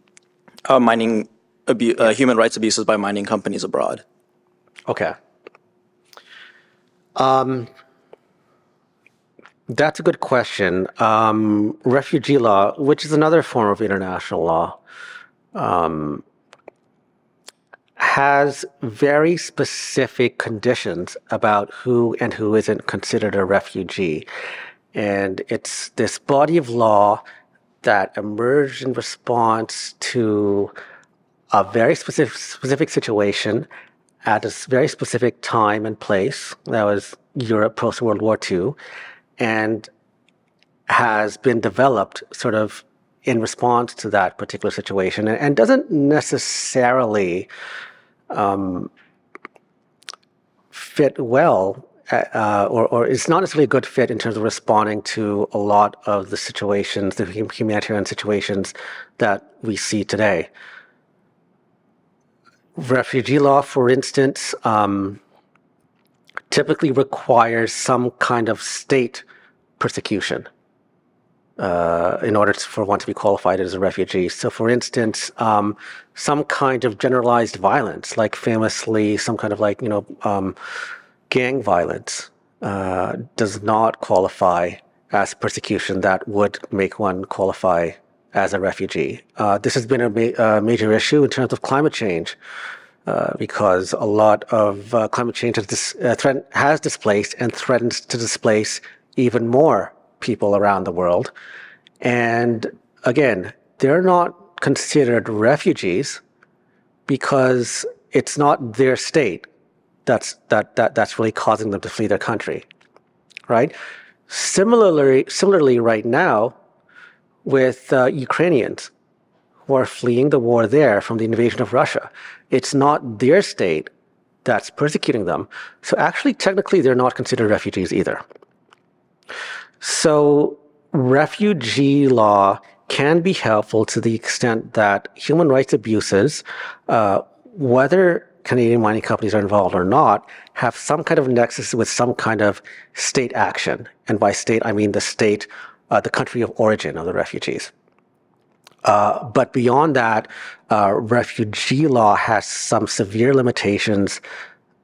uh, mining abu- uh, human rights abuses by mining companies abroad? Okay. Um, that's a good question. Um, refugee law, which is another form of international law, um, has very specific conditions about who and who isn't considered a refugee. And it's this body of law that emerged in response to a very specific, specific situation at a very specific time and place. That was Europe post World War II, and has been developed sort of in response to that particular situation, and, and doesn't necessarily um, fit well. Uh, or, or it's not necessarily a good fit in terms of responding to a lot of the situations, the humanitarian situations that we see today refugee law, for instance, um, typically requires some kind of state persecution uh, in order for one to be qualified as a refugee. So, for instance, um, some kind of generalized violence, like famously some kind of like, you know, um, gang violence, uh, does not qualify as persecution that would make one qualify as a refugee. Uh, this has been a ma- major issue in terms of climate change. Uh, because a lot of uh, climate change has, dis- uh, threat- has displaced and threatens to displace even more people around the world. And again, they're not considered refugees because it's not their state that's that, that that's really causing them to flee their country, right? Similarly, similarly, right now, with uh, Ukrainians who are fleeing the war there from the invasion of Russia. It's not their state that's persecuting them. So actually, technically, they're not considered refugees either. So refugee law can be helpful to the extent that human rights abuses, uh, whether Canadian mining companies are involved or not, have some kind of nexus with some kind of state action. And by state, I mean the state, uh, the country of origin of the refugees. Uh, but beyond that, uh, refugee law has some severe limitations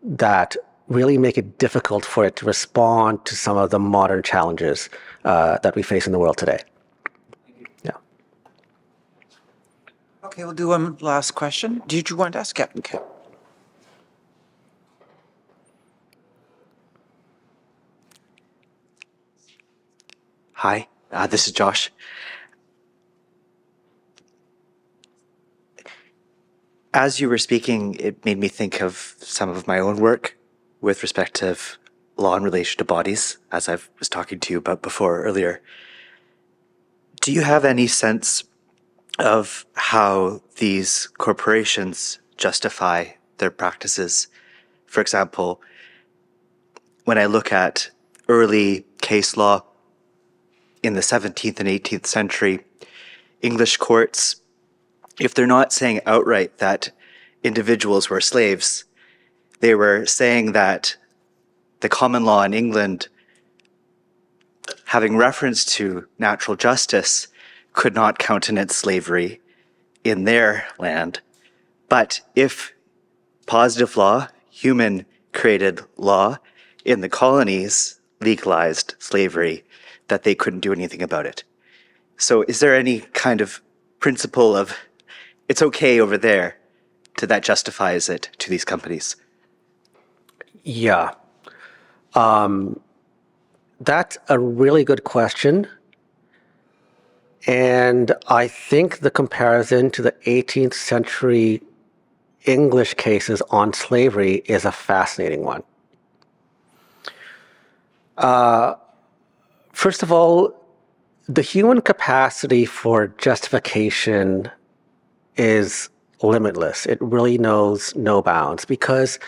that really make it difficult for it to respond to some of the modern challenges uh, that we face in the world today. Yeah. Okay, we'll do one last question. Did you want to ask? Yeah, okay. Hi, uh, this is Josh. As you were speaking, it made me think of some of my own work with respect to law in relation to bodies, as I was talking to you about before earlier. Do you have any sense of how these corporations justify their practices? For example, when I look at early case law in the 17th and 18th century, English courts if they're not saying outright that individuals were slaves, they were saying that the common law in England, having reference to natural justice, could not countenance slavery in their land. But if positive law, human created law in the colonies legalized slavery, that they couldn't do anything about it. So is there any kind of principle of it's okay over there to that justifies it to these companies. Yeah. Um, that's a really good question. And I think the comparison to the 18th century English cases on slavery is a fascinating one. Uh, first of all, the human capacity for justification is limitless. It really knows no bounds because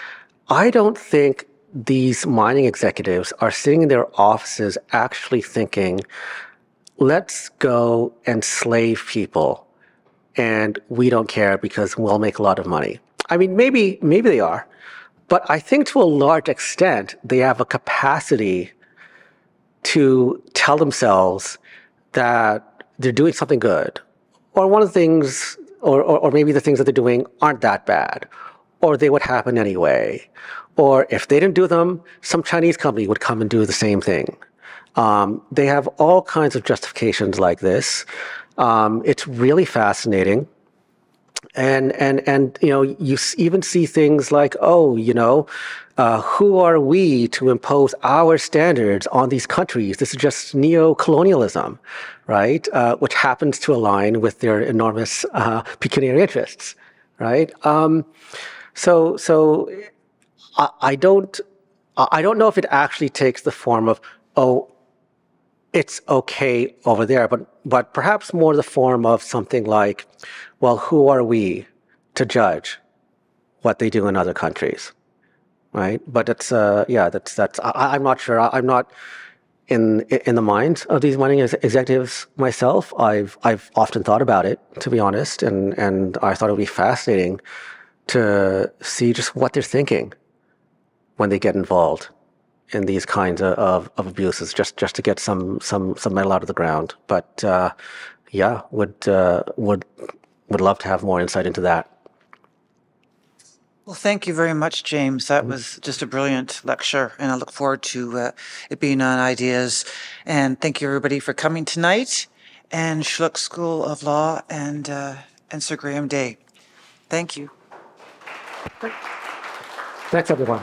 I don't think these mining executives are sitting in their offices actually thinking, let's go and slave people and we don't care because we'll make a lot of money. I mean, maybe, maybe they are, but I think to a large extent, they have a capacity to tell themselves that they're doing something good. Or one of the things or, or, or maybe the things that they're doing aren't that bad, or they would happen anyway. Or if they didn't do them, some Chinese company would come and do the same thing. Um, they have all kinds of justifications like this. Um, it's really fascinating. And, and, and, you know, you even see things like, oh, you know, uh, who are we to impose our standards on these countries? This is just neo-colonialism, right? Uh, which happens to align with their enormous uh, pecuniary interests, right? Um, so, so I, I, don't, I don't know if it actually takes the form of, oh, it's okay over there, but but perhaps more the form of something like, well, who are we to judge what they do in other countries? right? But it's uh, yeah, that's that's. I, am not sure. I, am not in in the minds of these mining executives myself. I've I've often thought about it, to be honest, and and I thought it would be fascinating to see just what they're thinking when they get involved in these kinds of, of, of abuses, just just to get some some some metal out of the ground. But uh, yeah, would uh, would would love to have more insight into that. Well, thank you very much, James. That was just a brilliant lecture, and I look forward to uh, it being on ideas. And thank you, everybody, for coming tonight, and Schulich School of Law and uh, and Sir Graham Day. Thank you. Thanks, everyone.